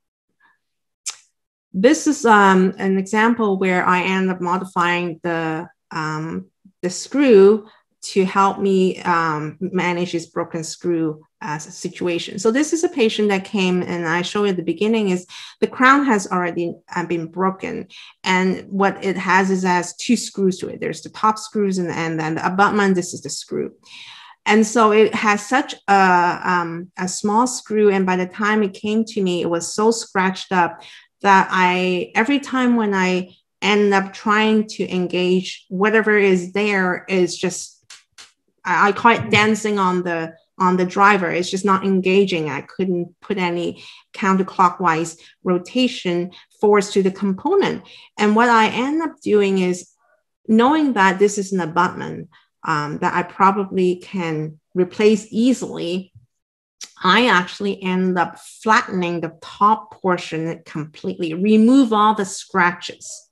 Speaker 3: This is um, an example where I end up modifying the, um, the screw to help me um, manage this broken screw uh, situation. So this is a patient that came and I show you at the beginning is the crown has already uh, been broken. And what it has is has two screws to it. There's the top screws and, and then the abutment, this is the screw. And so it has such a, um, a small screw. And by the time it came to me, it was so scratched up that I, every time when I end up trying to engage whatever is there is just, I, I call it dancing on the, on the driver. It's just not engaging. I couldn't put any counterclockwise rotation force to the component. And what I end up doing is knowing that this is an abutment um, that I probably can replace easily I actually end up flattening the top portion completely, remove all the scratches.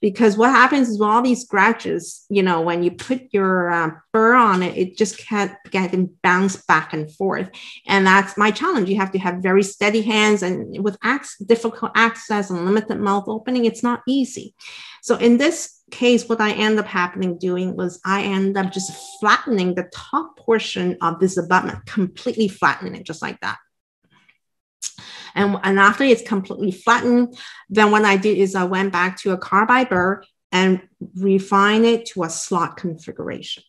Speaker 3: Because what happens is all these scratches, you know, when you put your uh, on it, it just can't get and bounce back and forth. And that's my challenge. You have to have very steady hands and with ac- difficult access and limited mouth opening, it's not easy. So in this case, what I end up happening doing was I end up just flattening the top portion of this abutment, completely flattening it just like that. And, and after it's completely flattened, then what I did is I went back to a carbide burr and refine it to a slot configuration.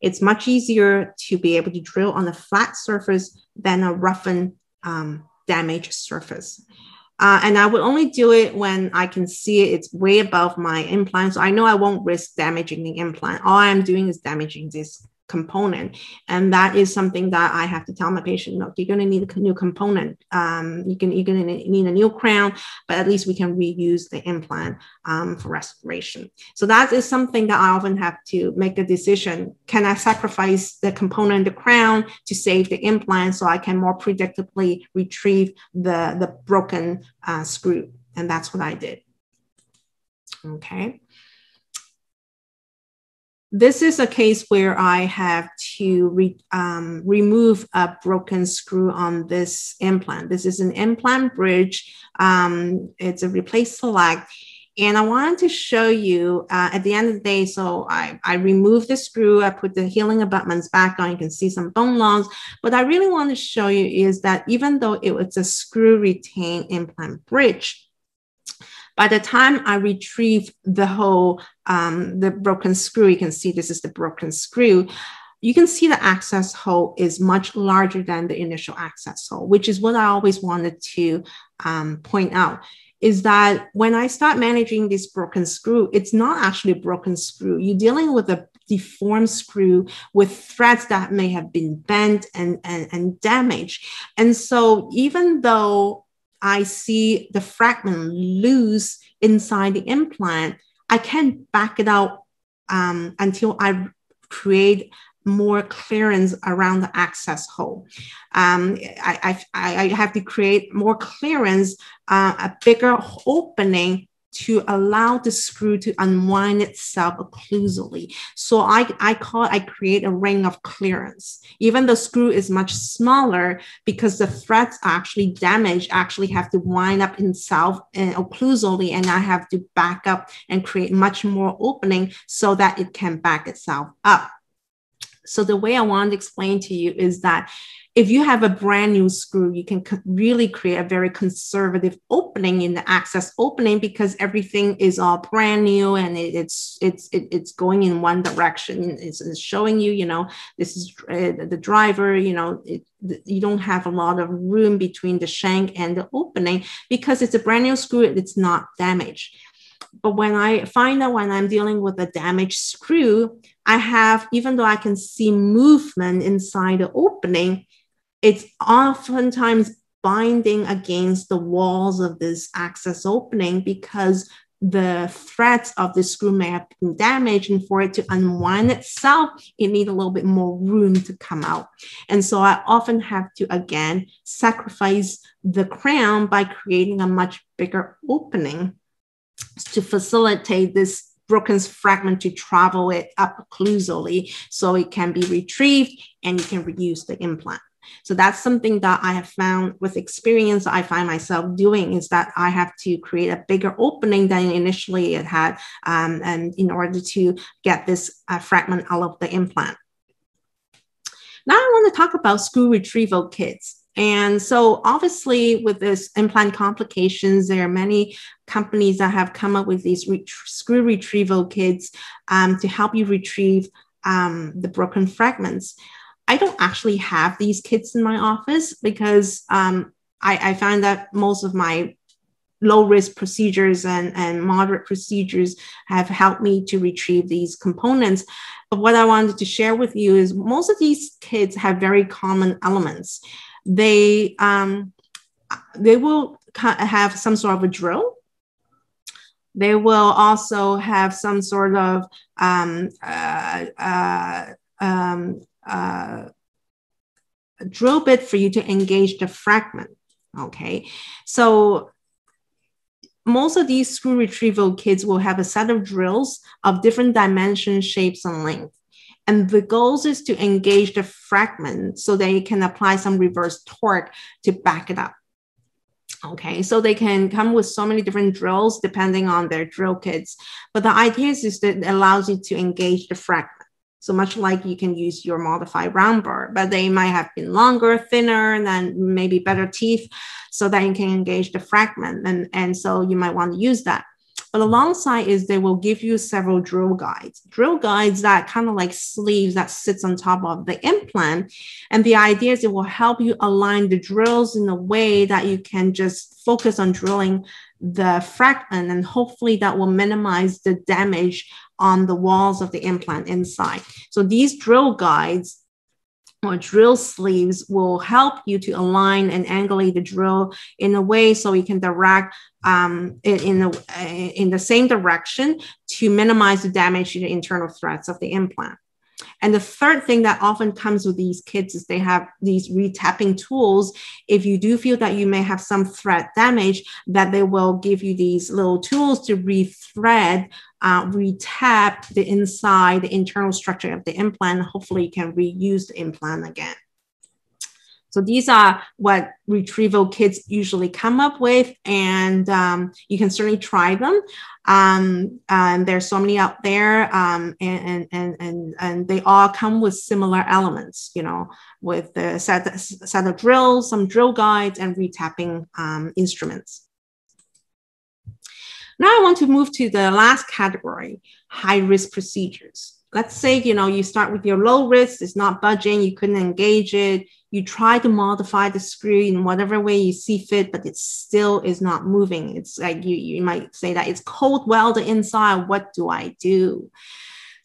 Speaker 3: It's much easier to be able to drill on a flat surface than a roughened um, damaged surface. Uh, and I will only do it when I can see it, it's way above my implant. So I know I won't risk damaging the implant. All I'm doing is damaging this component. And that is something that I have to tell my patient, look, you're going to need a new component. Um, you can, you're going to need a new crown, but at least we can reuse the implant um, for restoration. So that is something that I often have to make a decision. Can I sacrifice the component, the crown to save the implant so I can more predictably retrieve the, the broken uh, screw? And that's what I did. Okay. This is a case where I have to re, um, remove a broken screw on this implant. This is an implant bridge. Um, it's a replace select. And I wanted to show you uh, at the end of the day. So I, I removed the screw, I put the healing abutments back on. You can see some bone loss. What I really want to show you is that even though it was a screw retained implant bridge, by the time I retrieve the whole, um, the broken screw, you can see this is the broken screw. You can see the access hole is much larger than the initial access hole, which is what I always wanted to um, point out is that when I start managing this broken screw, it's not actually a broken screw. You're dealing with a deformed screw with threads that may have been bent and, and, and damaged. And so even though I see the fragment loose inside the implant, I can't back it out um, until I create more clearance around the access hole. Um, I, I, I, have to create more clearance, uh, a bigger opening to allow the screw to unwind itself occlusally. So I, I call it, I create a ring of clearance. Even the screw is much smaller because the threads actually damaged, actually have to wind up itself and occlusally, and I have to back up and create much more opening so that it can back itself up. So the way I want to explain to you is that if you have a brand new screw, you can really create a very conservative opening in the access opening because everything is all brand new and it, it's it's it, it's going in one direction. It's, it's, showing you, you know, this is uh, the driver. You know, it, you don't have a lot of room between the shank and the opening because it's a brand new screw. It's not damaged. But when I find that when I'm dealing with a damaged screw, I have, even though I can see movement inside the opening, it's oftentimes binding against the walls of this access opening because the threads of the screw may have been damaged and for it to unwind itself it needs a little bit more room to come out. And so i often have to again sacrifice the crown by creating a much bigger opening to facilitate this broken fragment to travel it up occlusally so it can be retrieved and you can reuse the implant so that's something that I have found with experience. I find myself doing is that I have to create a bigger opening than initially it had, um, and in order to get this uh, fragment out of the implant. Now I want to talk about screw retrieval kits. And so, obviously, with this implant complications, there are many companies that have come up with these ret- screw retrieval kits um, to help you retrieve um, the broken fragments. I don't actually have these kits in my office because um, I, I find that most of my low risk procedures and, and moderate procedures have helped me to retrieve these components. But what I wanted to share with you is most of these kits have very common elements. They um, they will have some sort of a drill. They will also have some sort of um, uh, uh, um, uh, drill bit for you to engage the fragment. Okay, so most of these screw retrieval kits will have a set of drills of different dimensions, shapes, and length. And the goal is to engage the fragment so you can apply some reverse torque to back it up. Okay, so they can come with so many different drills depending on their drill kits. But the idea is, is that it allows you to engage the fragment. So much like you can use your modified round burr, but they might have been longer, thinner, and then maybe better teeth so that you can engage the fragment. And, and so you might want to use that. But alongside is they will give you several drill guides, drill guides that kind of like sleeves that sits on top of the implant. And the idea is it will help you align the drills in a way that you can just focus on drilling the fragment and hopefully that will minimize the damage on the walls of the implant inside. So these drill guides or drill sleeves will help you to align and angulate the drill in a way so you can direct um, in, in, the, in the same direction to minimize the damage to the internal threads of the implant. And the third thing that often comes with these kits is they have these retapping tools. If you do feel that you may have some thread damage, that they will give you these little tools to rethread, uh, retap the inside, the internal structure of the implant. Hopefully, you can reuse the implant again. So these are what retrieval kits usually come up with, and um, you can certainly try them. Um, and there's so many out there, um, and, and, and, and they all come with similar elements, you know, with the set, set of drills, some drill guides, and retapping um, instruments. Now I want to move to the last category, high risk procedures. Let's say you know you start with your low risk it's not budging you couldn't engage it. You try to modify the screw in whatever way you see fit but it still is not moving. It's like you, you might say that it's cold welded inside. What do i do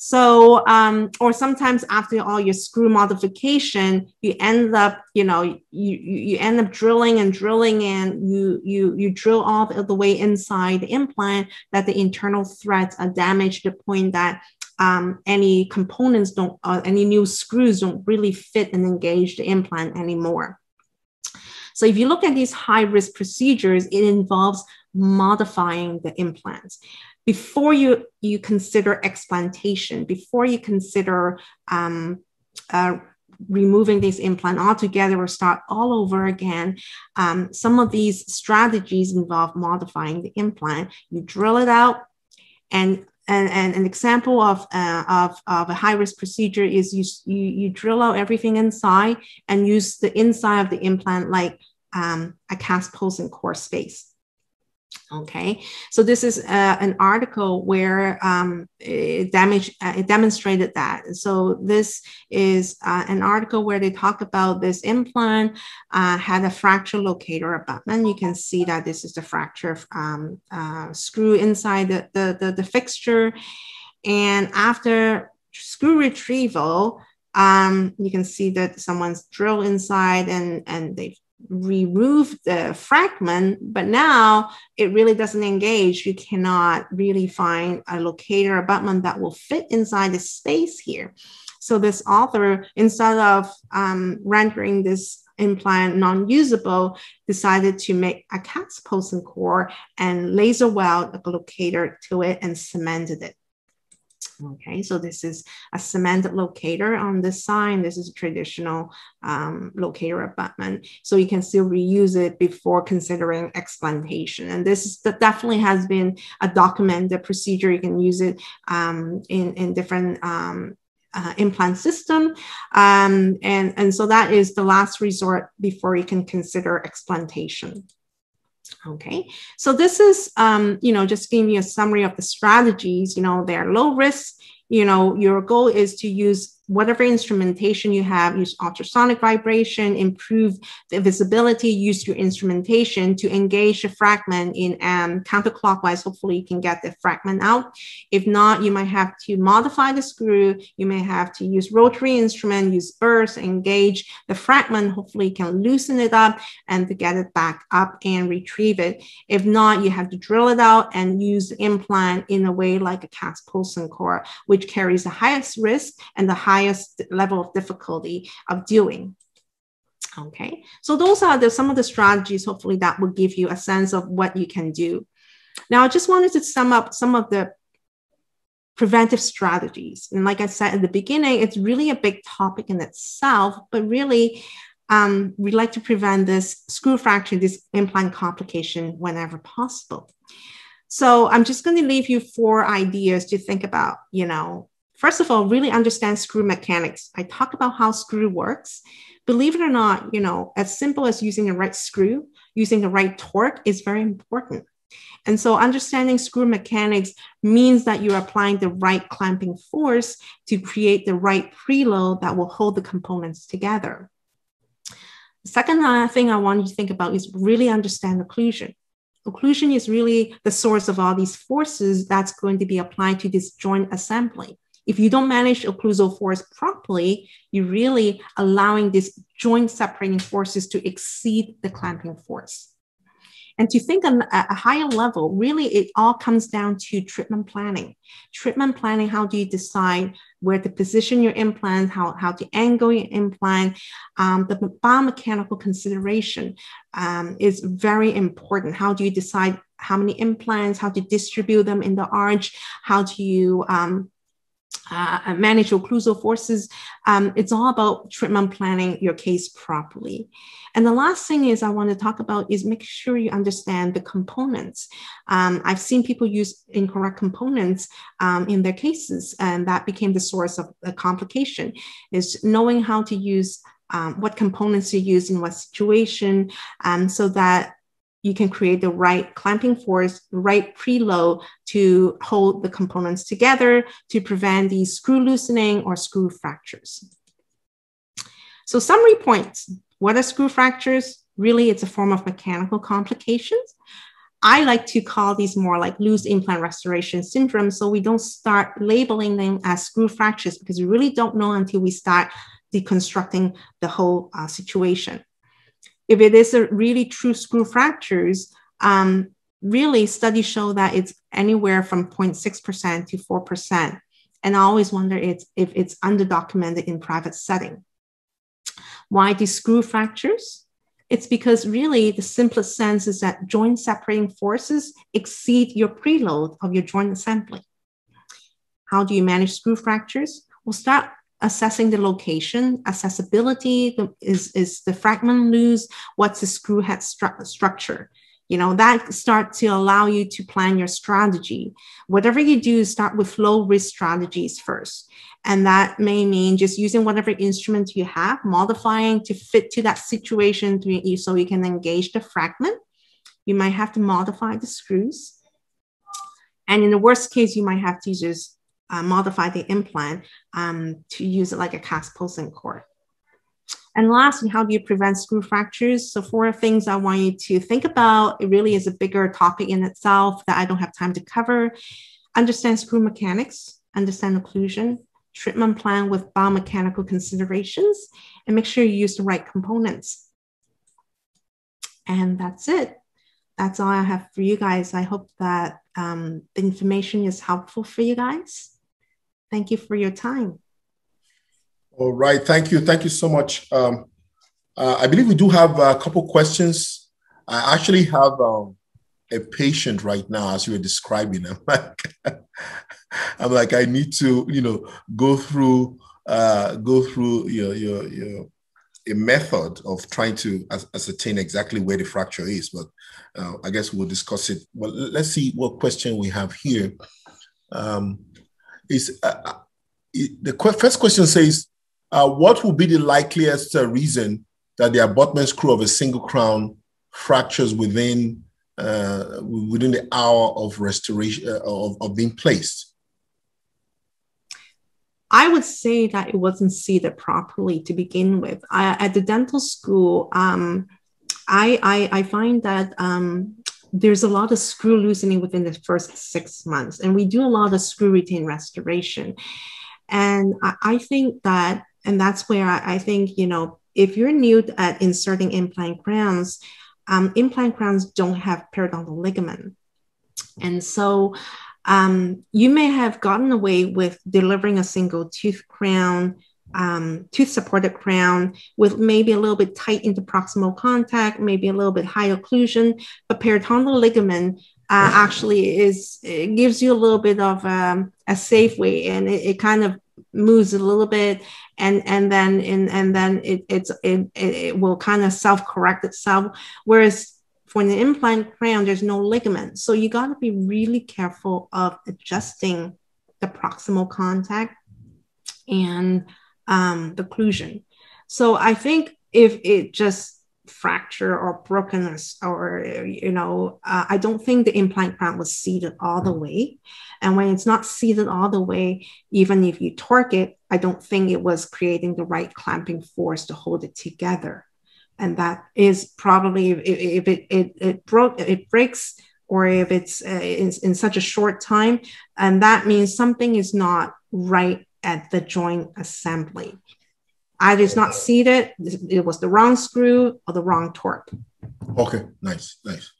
Speaker 3: so um, or sometimes after all your screw modification you end up you know you, you end up drilling and drilling and you you you drill all the, way inside the implant that the internal threads are damaged to the point that um, any components don't, uh, any new screws don't really fit and engage the implant anymore. So if you look at these high risk procedures, it involves modifying the implants before you you consider explantation before you consider um, uh, removing this implant altogether or start all over again. Um, some of these strategies involve modifying the implant. You drill it out, and and, and an example of, uh, of, of a high risk procedure is you, you, you drill out everything inside and use the inside of the implant like um, a cast post and core space. Okay, so this is uh, an article where um, it, damage, uh, it demonstrated that. So this is uh, an article where they talk about this implant uh, had a fracture locator abutment. You can see that this is the fracture um, uh, screw inside the, the, the, the, fixture. And after screw retrieval, um, you can see that someone's drilled inside and, and they've remove the fragment, but now it really doesn't engage. You cannot really find a locator abutment that will fit inside the space here. So this author, instead of um, rendering this implant non-usable, decided to make a post and core and laser weld a locator to it and cemented it. Okay, so this is a cement locator on this sign. This is a traditional um, locator abutment. So you can still reuse it before considering explantation. And this is, that definitely has been a documented procedure. You can use it um, in, in different um, uh, implant system. Um, and, and so that is the last resort before you can consider explantation. Okay, so this is, um, you know, just giving you a summary of the strategies. You know, they're low risk. You know, your goal is to use whatever instrumentation you have, use ultrasonic vibration, improve the visibility, use your instrumentation to engage the fragment in um, counterclockwise. Hopefully you can get the fragment out. If not, you might have to modify the screw. You may have to use rotary instrument, use burrs, engage the fragment. Hopefully you can loosen it up and to get it back up and retrieve it. If not, you have to drill it out and use the implant in a way like a cast pulsing core, which carries the highest risk and the highest highest level of difficulty of doing. Okay, so those are the, some of the strategies, hopefully, that will give you a sense of what you can do. Now, I just wanted to sum up some of the preventive strategies. And like I said at the beginning, it's really a big topic in itself, but really, um, we like to prevent this screw fracture, this implant complication whenever possible. So I'm just going to leave you four ideas to think about, you know, First of all, really understand screw mechanics. I talked about how screw works. Believe it or not, you know, as simple as using the right screw, using the right torque is very important. And so understanding screw mechanics means that you're applying the right clamping force to create the right preload that will hold the components together. The second thing I want you to think about is really understand occlusion. Occlusion is really the source of all these forces that's going to be applied to this joint assembly if you don't manage occlusal force properly, you're really allowing these joint separating forces to exceed the clamping force. And to think on a higher level, really, it all comes down to treatment planning. Treatment planning, how do you decide where to position your implant, how, how to angle your implant? Um, the biomechanical consideration um, is very important. How do you decide how many implants, how to distribute them in the arch? How do you um, uh, manage occlusal forces. Um, it's all about treatment planning your case properly. And the last thing is I want to talk about is make sure you understand the components. Um, I've seen people use incorrect components um, in their cases, and that became the source of the complication. Is knowing how to use um, what components you use in what situation, um, so that you can create the right clamping force, right preload to hold the components together to prevent these screw loosening or screw fractures. So summary points, what are screw fractures? Really, it's a form of mechanical complications. I like to call these more like loose implant restoration syndrome. So we don't start labeling them as screw fractures because we really don't know until we start deconstructing the whole uh, situation. If it is a really true screw fractures, um, really studies show that it's anywhere from 0.6% to 4%. And I always wonder if, if it's underdocumented in private setting. Why these screw fractures? It's because really the simplest sense is that joint separating forces exceed your preload of your joint assembly. How do you manage screw fractures? We'll start assessing the location, accessibility, is, is the fragment loose, what's the screw head stru- structure? You know, that start to allow you to plan your strategy. Whatever you do, start with low risk strategies first. And that may mean just using whatever instrument you have, modifying to fit to that situation to, so you can engage the fragment. You might have to modify the screws. And in the worst case, you might have to just uh, modify the implant um, to use it like a cast posing cord. And lastly, how do you prevent screw fractures? So four things I want you to think about. It really is a bigger topic in itself that I don't have time to cover. Understand screw mechanics, understand occlusion, treatment plan with biomechanical considerations, and make sure you use the right components. And that's it. That's all I have for you guys. I hope that um, the information is helpful for you guys. Thank you for your time.
Speaker 2: All right. Thank you. Thank you so much. Um, uh, I believe we do have a couple questions. I actually have um, a patient right now, as you were describing. I'm like, I'm like, I need to, you know, go through, uh, go through your, your, your, a method of trying to ascertain exactly where the fracture is. But uh, I guess we'll discuss it. Well, let's see what question we have here. Um, is uh, uh the first question says, uh, what will be the likeliest uh, reason that the abutment screw of a single crown fractures within uh, within the hour of restoration uh, of, of being placed?
Speaker 3: I would say that it wasn't seated properly to begin with. I, at the dental school, um, I, I, I find that um, there's a lot of screw loosening within the first six months, and we do a lot of screw retain restoration. And I, I think that, and that's where I, I, think, you know, if you're new at inserting implant crowns, um, implant crowns don't have periodontal ligament. And so um, you may have gotten away with delivering a single tooth crown um, tooth supported crown with maybe a little bit tight interproximal contact, maybe a little bit high occlusion, but periodontal ligament uh, actually is it gives you a little bit of um, a safe way, and it, it, kind of moves a little bit, and and then in, and then it it's it, it will kind of self correct itself. Whereas for an implant crown, there's no ligament, so you got to be really careful of adjusting the proximal contact and um, the occlusion. So I think if it just fracture or brokenness or, you know, uh, I don't think the implant crown was seated all the way. And when it's not seated all the way, even if you torque it, I don't think it was creating the right clamping force to hold it together. And that is probably if, if it, it, it broke, it breaks or if it's uh, in, in such a short time, and that means something is not right at the joint assembly. Either it's not seated, it was the wrong screw or the wrong torque.
Speaker 2: Okay, nice, nice.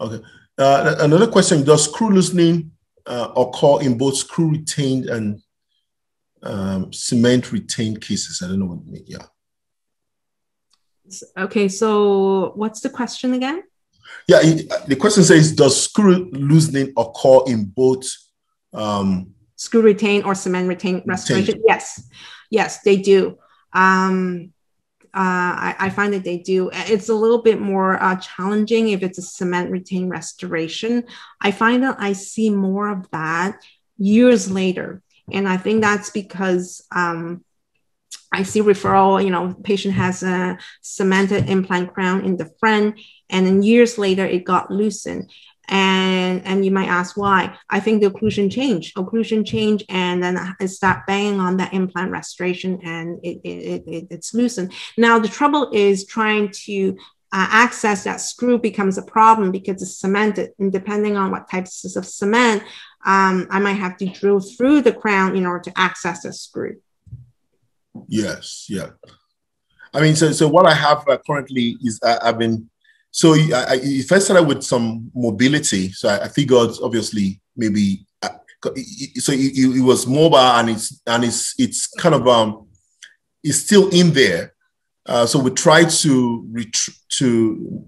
Speaker 2: Okay. Uh, another question Does screw loosening uh, occur in both screw retained and um, cement retained cases? I don't know what you mean. Yeah.
Speaker 3: Okay, so what's the question again?
Speaker 2: Yeah, the question says Does screw loosening occur in both um,
Speaker 3: screw retain or cement retain restoration? Yes, yes, they do. Um, uh, I, I, find that they do. It's a little bit more uh, challenging if it's a cement retain restoration. I find that I see more of that years later. And I think that's because um, I see referral, you know, patient has a cemented implant crown in the front, and then years later it got loosened and and you might ask why. I think the occlusion change occlusion change and then I start banging on that implant restoration and it, it, it it's loosened. Now the trouble is trying to uh, access that screw becomes a problem because it's cemented and depending on what types of cement um, i might have to drill through the crown in order to access the screw.
Speaker 2: Yes yeah. I mean so so what i have uh, currently is uh, i've been so I, I first started with some mobility. So I, I figured, obviously, maybe uh, so it, it, was mobile and it's and it's it's kind of um it's still in there. Uh, so we tried to ret- to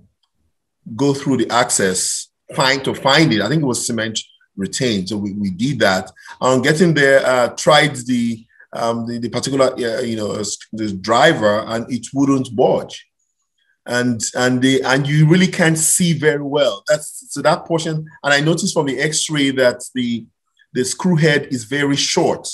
Speaker 2: go through the access, find to find it. I think it was cement retained. So we, we did that. On getting there, uh, tried the, um, the, the particular uh, you know the driver, and it wouldn't budge. And and the and you really can't see very well. That's so that portion. And I noticed from the X-ray that the the screw head is very short,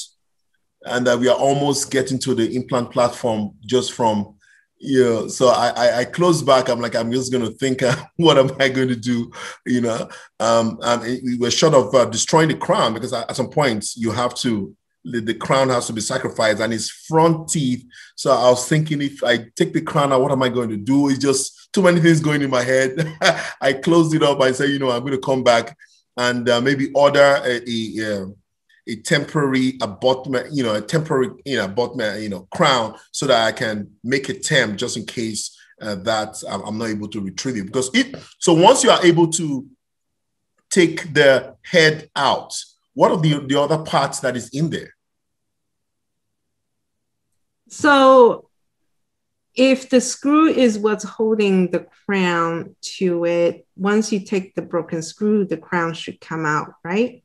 Speaker 2: and that we are almost getting to the implant platform just from you know. so I, I, I closed back i'm like i'm just going to think what am i going to do you know um and we were short of uh, destroying the crown because at some point you have to the, crown has to be sacrificed and his front teeth. So i was thinking if i take the crown out what am i going to do? It's just too many things going in my head. I closed it up. I said you know i'm going to come back and uh, maybe order a, a, a temporary abutment, you know, a temporary, you know, abutment, you know, crown so that I can make a temp just in case uh, that I'm not able to retrieve it. Because it, so once you are able to take the head out, what are the, the other parts that is in there?
Speaker 3: So if the screw is what's holding the crown to it, once you take the broken screw, the crown should come out, right?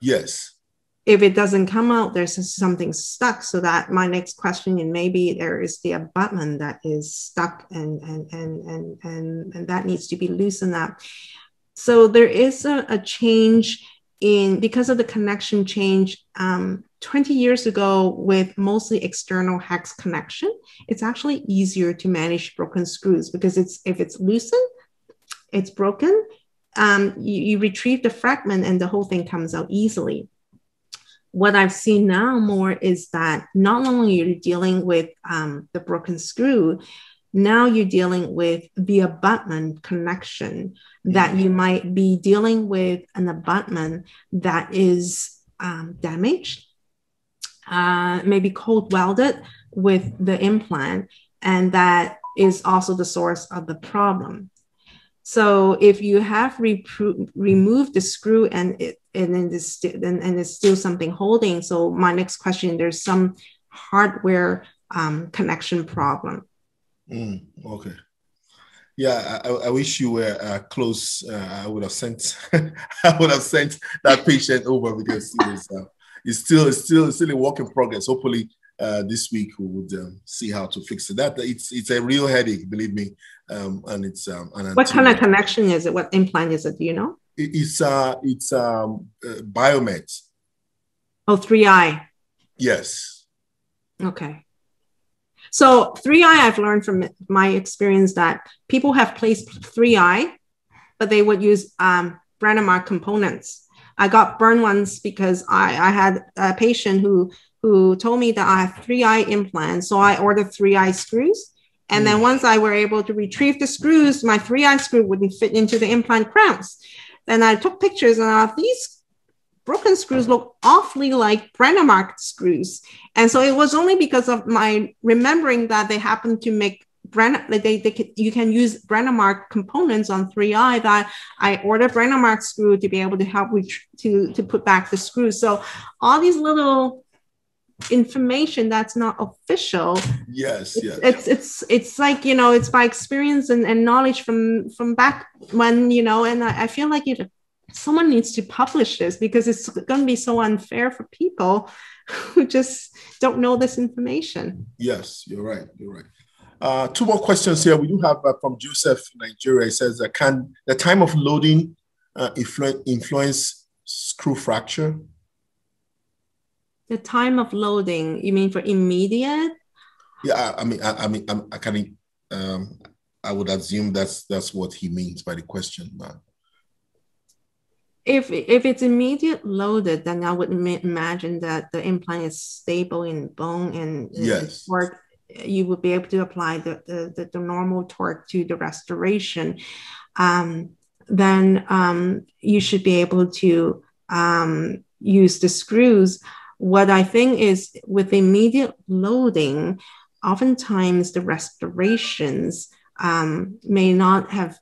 Speaker 2: Yes
Speaker 3: if it doesn't come out, there's something stuck. So that my next question, and maybe there is the abutment that is stuck and and and and and, and that needs to be loosened up. So there is a, a change in because of the connection change. Um, 20 years ago, with mostly external hex connection, it's actually easier to manage broken screws because it's if it's loosened, it's broken. Um, you, you retrieve the fragment and the whole thing comes out easily what I've seen now more is that not only are you dealing with um, the broken screw, now you're dealing with the abutment connection that you might be dealing with an abutment that is um, damaged, uh, maybe cold welded with the implant, and that is also the source of the problem. So if you have repro- removed the screw and it and then this and, and it's still something holding. So my next question, there's some hardware um, connection problem.
Speaker 2: Mm, okay. Yeah, I, I, wish you were uh, close. Uh, I would have sent, I would have sent that patient over because it was, uh, it's still, it's still, it's still a work in progress. Hopefully, uh, this week we would um, see how to fix it. That it's, it's a real headache, believe me. Um, and it's um,
Speaker 3: an what kind of connection is it? What implant is it? Do you know?
Speaker 2: it's uh it's um uh, biomet
Speaker 3: oh 3i
Speaker 2: yes
Speaker 3: okay so 3i i've learned from my experience that people have placed 3i but they would use um Brånemark components i got burned once because i i had a patient who who told me that i have 3i implants so i ordered 3i screws and then mm. once I were able to retrieve the screws, my 3i screw wouldn't fit into the implant crowns. And I took pictures and I these broken screws look awfully like Brånemark screws. And so it was only because of my remembering that they happen to make Brenner, they, they can, you can use Brånemark components on 3i that I ordered Brånemark screw to be able to help with, to, to put back the screws. So all these little information that's not official
Speaker 2: yes
Speaker 3: it's,
Speaker 2: yes
Speaker 3: it's it's it's like you know it's by experience and, and knowledge from from back when you know and i, I feel like you someone needs to publish this because it's going to be so unfair for people who just don't know this information.
Speaker 2: Yes you're right you're right. Uh, two more questions here. We do have uh, from joseph nigeria. It says uh, can the time of loading uh, influ- influence screw fracture?
Speaker 3: The time of loading, you mean for immediate?
Speaker 2: Yeah, I, mean, I, I mean, I'm, I kind of, um, I would assume that's that's what he means by the question, but
Speaker 3: if if it's immediate loaded, then I would imagine that the implant is stable in bone and
Speaker 2: yes.
Speaker 3: torque. You would be able to apply the the, the, the normal torque to the restoration. Um, then um, you should be able to um, use the screws what I think is with immediate loading, oftentimes the restorations um, may not have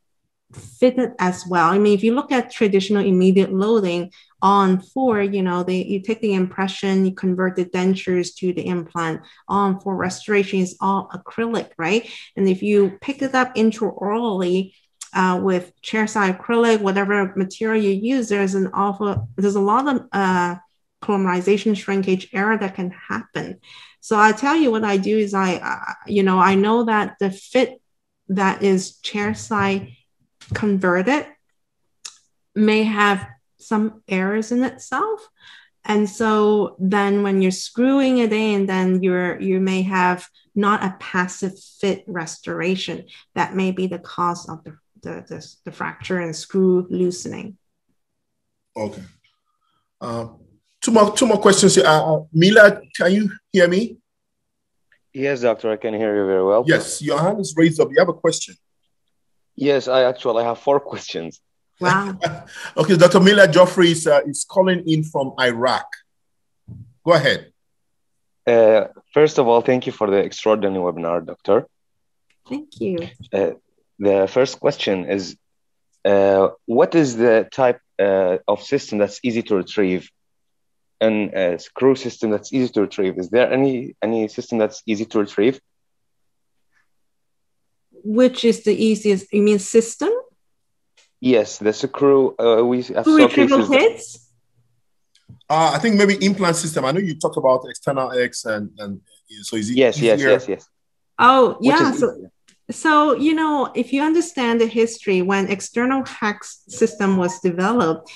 Speaker 3: fitted as well. I mean, if you look at traditional immediate loading, on four, you know, they you take the impression, you convert the dentures to the implant. On four restoration is all acrylic, right? And if you pick it up intraorally, uh, with chairside acrylic, whatever material you use, there's an awful, there's a lot of uh, polymerization shrinkage error that can happen. So I tell you what I do is I, uh, you know, I know that the fit that is chairside converted may have some errors in itself. And so then when you're screwing it in, then you're you may have not a passive fit restoration. That may be the cause of the, the, the, the fracture and screw loosening.
Speaker 2: Okay. Um, two more two more questions here. Uh, uh, Mila, can you hear me?
Speaker 4: Yes, doctor, I can hear you very well.
Speaker 2: Yes, your hand is raised up. You have a question.
Speaker 4: Yes, I actually I have four questions.
Speaker 3: Wow.
Speaker 2: okay, Dr. Mila Joffrey is, uh, is calling in from Iraq. Go ahead.
Speaker 4: Uh, first of all, thank you for the extraordinary webinar, doctor.
Speaker 3: Thank you.
Speaker 4: Uh, the first question is, uh, what is the type uh, of system that's easy to retrieve? And a screw system that's easy to retrieve. Is there any any system that's easy to retrieve?
Speaker 3: Which is the easiest? You mean system?
Speaker 4: Yes, the screw. Uh, we have
Speaker 3: Screw retrieval kits?
Speaker 2: Uh, I think maybe implant system. I know you talked about external hex and and so is it
Speaker 4: Yes,
Speaker 2: easier?
Speaker 4: yes, yes, yes.
Speaker 3: Oh,
Speaker 4: Which
Speaker 3: yeah. So, so, you know, if you understand the history, when external hex system was developed,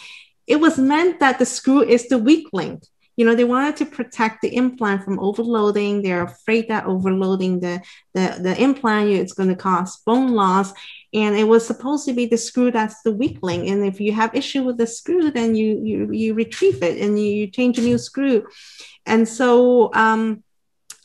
Speaker 3: it was meant that the screw is the weak link. You know, they wanted to protect the implant from overloading. They're afraid that overloading the, the, the implant, it's going to cause bone loss. And it was supposed to be the screw that's the weak link. And if you have issue with the screw, then you you, you retrieve it and you, you change a new screw. And so um,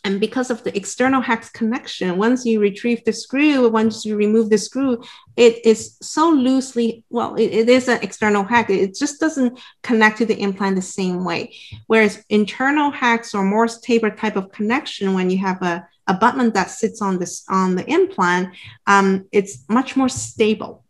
Speaker 3: and because of the external hex connection, once you retrieve the screw, once you remove the screw, it is so loosely, well, it, it is an external hex. It just doesn't connect to the implant the same way. Whereas internal hex or Morse taper type of connection, when you have a abutment that sits on this on the implant, um, it's much more stable.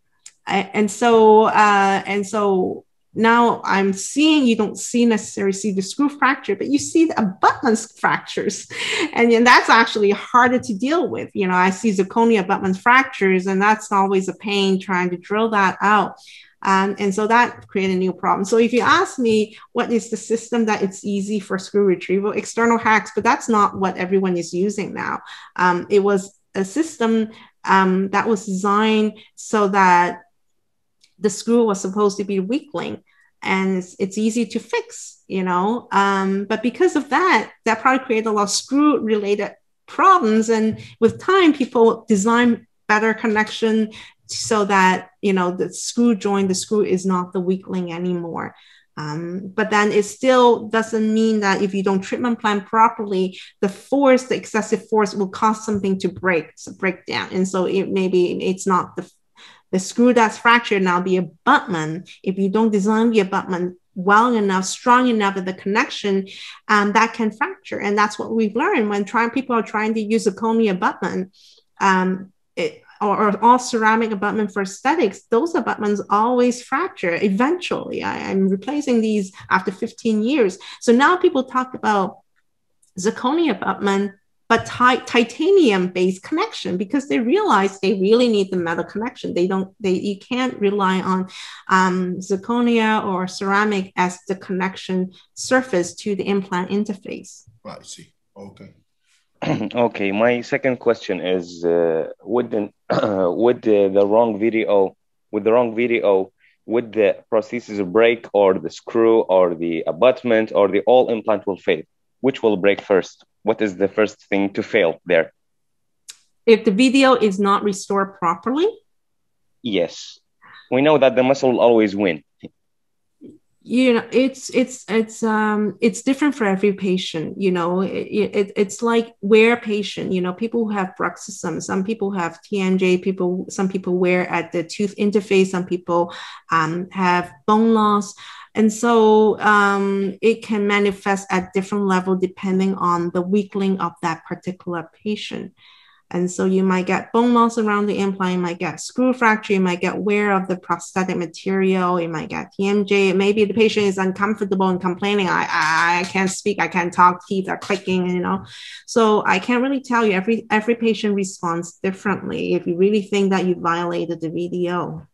Speaker 3: And so, uh, and so now I'm seeing you don't see necessarily see the screw fracture, but you see the abutments fractures. And then that's actually harder to deal with. You know, I see zirconia abutment fractures, and that's always a pain trying to drill that out. Um, and so that created a new problem. So if you ask me what is the system that it's easy for screw retrieval, external hex, but that's not what everyone is using now. Um, it was a system um, that was designed so that the screw was supposed to be weak link and it's, it's easy to fix you know um, but because of that that probably created a lot of screw related problems and with time people design better connection so that you know the screw joint the screw is not the weak link anymore um, but then it still doesn't mean that if you don't treatment plan properly, the force, the excessive force will cause something to break, so break down. And so it maybe it's not the the screw that's fractured now the abutment if you don't design the abutment well enough strong enough at the connection um, that can fracture. And that's what we've learned when trying people are trying to use a comey abutment um, it, or, or all ceramic abutment for aesthetics those abutments always fracture eventually. I, i'm replacing these after 15 years. So now people talk about zirconia abutment but ti- titanium based connection because they realize they really need the metal connection they don't they you can't rely on um, zirconia or ceramic as the connection surface to the implant interface
Speaker 2: Right, I see. Okay.
Speaker 4: okay, my second question is uh, would the would the, the wrong VDO with the wrong VDO would the prosthesis break or the screw or the abutment or the all implant will fail? Which will break first? What is the first thing to fail there?
Speaker 3: if the VDO is not restored properly?
Speaker 4: Yes, we know that the muscle will always win.
Speaker 3: you know it's it's it's um it's different for every patient you know. It, it, it's like wear patient you know. People who have bruxism some people have tmj people some people wear at the tooth interface some people um, have bone loss and so um, it can manifest at different level depending on the weak link of that particular patient And so you might get bone loss around the implant, you might get screw fracture, you might get wear of the prosthetic material, you might get TMJ. Maybe the patient is uncomfortable and complaining, I, I, I can't speak, I can't talk, teeth are clicking, you know. So I can't really tell you. Every every patient responds differently if you really think that you violated the VDO.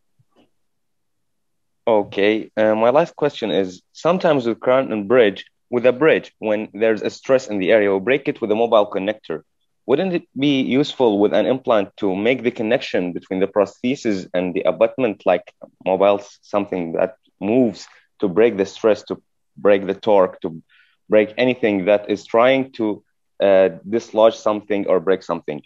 Speaker 4: Okay. Uh, my last question is sometimes with crown and bridge, with a bridge, when there's a stress in the area, we break it with a mobile connector wouldn't it be useful with an implant to make the connection between the prosthesis and the abutment like mobiles something that moves to break the stress to break the torque to break anything that is trying to uh, dislodge something or break something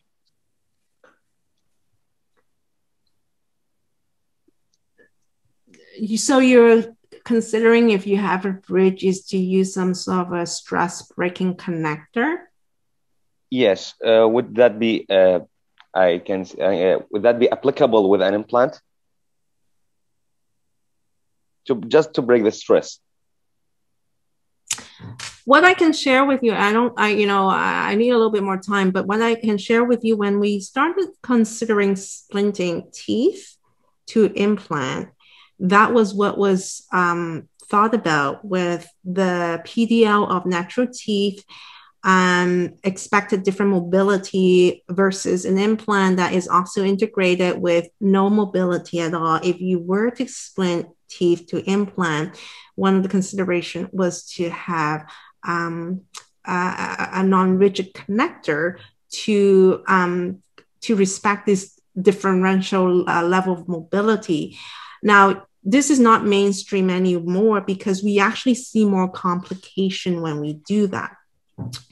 Speaker 3: so you're considering if you have a bridge is to use some sort of a stress breaking connector
Speaker 4: yes, uh, would that be uh, I can uh, would that be applicable with an implant? To just to break the stress.
Speaker 3: What I can share with you, I don't, I you know, I, I need a little bit more time, but what I can share with you when we started considering splinting teeth to implant, that was what was um, thought about with the PDL of natural teeth um, expected different mobility versus an implant that is also integrated with no mobility at all. If you were to splint teeth to implant, one of the consideration was to have um, a, a non-rigid connector to um, to respect this differential uh, level of mobility. Now, this is not mainstream anymore because we actually see more complication when we do that.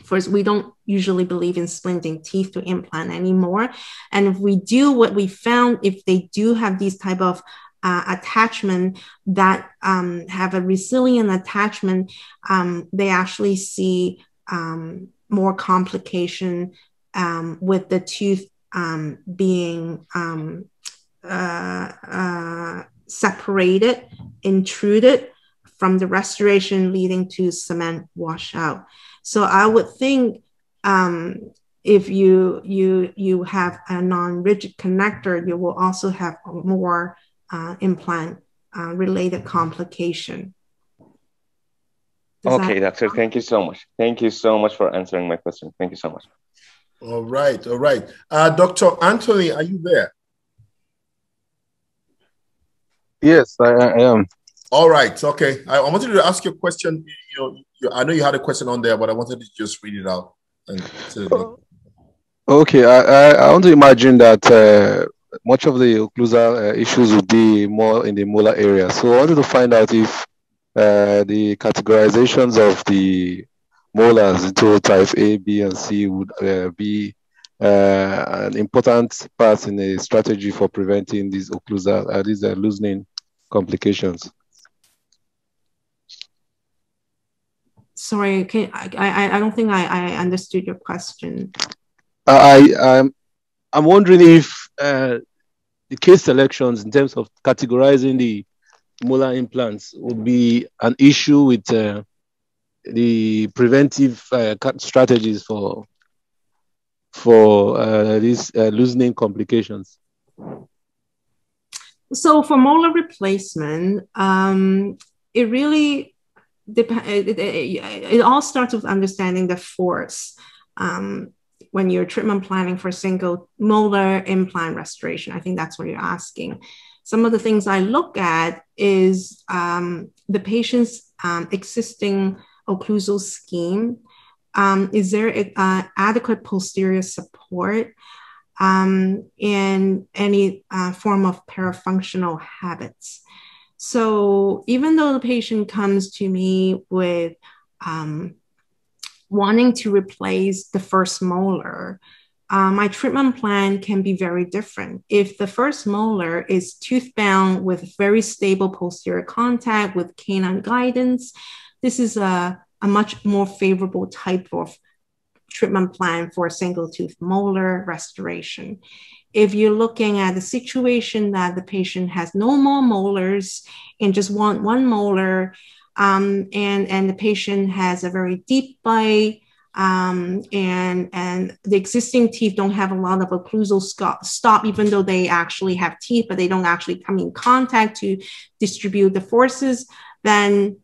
Speaker 3: First, we don't usually believe in splinting teeth to implant anymore. And if we do what we found, if they do have these type of uh, attachment that um, have a resilient attachment, um, they actually see um, more complication um, with the tooth um, being um, uh, uh, separated, intruded from the restoration, leading to cement washout. So I would think um, if you you you have a non-rigid connector, you will also have more uh, implant uh, related complication.
Speaker 4: Does okay, that- doctor. Thank you so much. Thank you so much for answering my question. Thank you so much.
Speaker 2: All right, all right. Uh, Dr. Anthony, are you there?
Speaker 5: Yes, I, I am.
Speaker 2: All right. Okay. I, I, wanted to ask you a question. You know, you, I know you had a question on there, but I wanted to just read it out. And to,
Speaker 5: okay. I, I, I, want to imagine that uh, much of the occlusal uh, issues would be more in the molar area. So I wanted to find out if uh, the categorizations of the molars into type A, B, and C would uh, be uh, an important part in a strategy for preventing these occlusal, uh, these loosening complications.
Speaker 3: sorry, can, I, I, I don't think I, I understood your question.
Speaker 5: I, I'm, I'm wondering if uh, the case selections in terms of categorizing the molar implants would be an issue with uh, the preventive uh, strategies for for uh, these uh, loosening complications.
Speaker 3: So for molar replacement, um, it really it, it, it, all starts with understanding the force um, when you're treatment planning for single molar implant restoration. I think that's what you're asking. Some of the things I look at is um, the patient's um, existing occlusal scheme. Um, is there uh, adequate posterior support um, any uh, form of parafunctional habits? So even though the patient comes to me with um, wanting to replace the first molar, uh, my treatment plan can be very different. If the first molar is tooth bound with very stable posterior contact with canine guidance, this is a, a much more favorable type of treatment plan for single tooth molar restoration. If you're looking at the situation that the patient has no more molars and just want one molar, um, and, and the patient has a very deep bite, um, and and the existing teeth don't have a lot of occlusal stop, even though they actually have teeth, but they don't actually come in contact to distribute the forces, then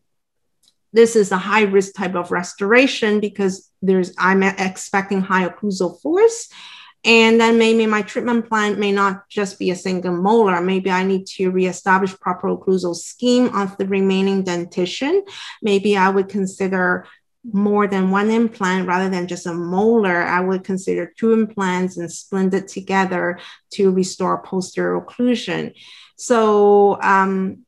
Speaker 3: this is a high risk type of restoration because there's I'm expecting high occlusal force. And then maybe my treatment plan may not just be a single molar. Maybe I need to reestablish proper occlusal scheme of the remaining dentition. Maybe I would consider more than one implant rather than just a molar, I would consider two implants and splint it together to restore posterior occlusion. So um,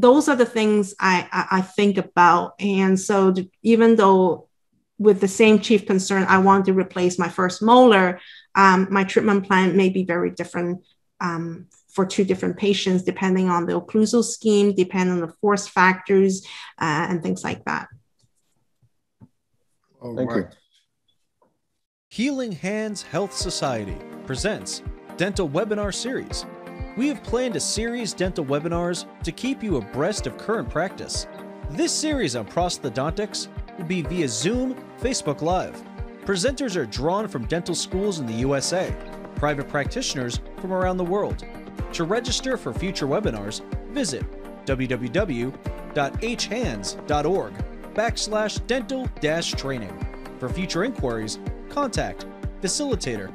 Speaker 3: those are the things I, I, I think about. And so even though with the same chief concern, I want to replace my first molar, um, my treatment plan may be very different um, for two different patients, depending on the occlusal scheme, depending on the force factors, uh, and things like that.
Speaker 2: All
Speaker 5: Thank
Speaker 2: right.
Speaker 5: you.
Speaker 1: Healing Hands Health Society presents Dental Webinar Series. We have planned a series dental webinars to keep you abreast of current practice. This series on prosthodontics will be via Zoom, Facebook Live. Presenters are drawn from dental schools in the USA, private practitioners from around the world. To register for future webinars, visit www.hhands.org backslash dental dash training. For future inquiries, contact facilitator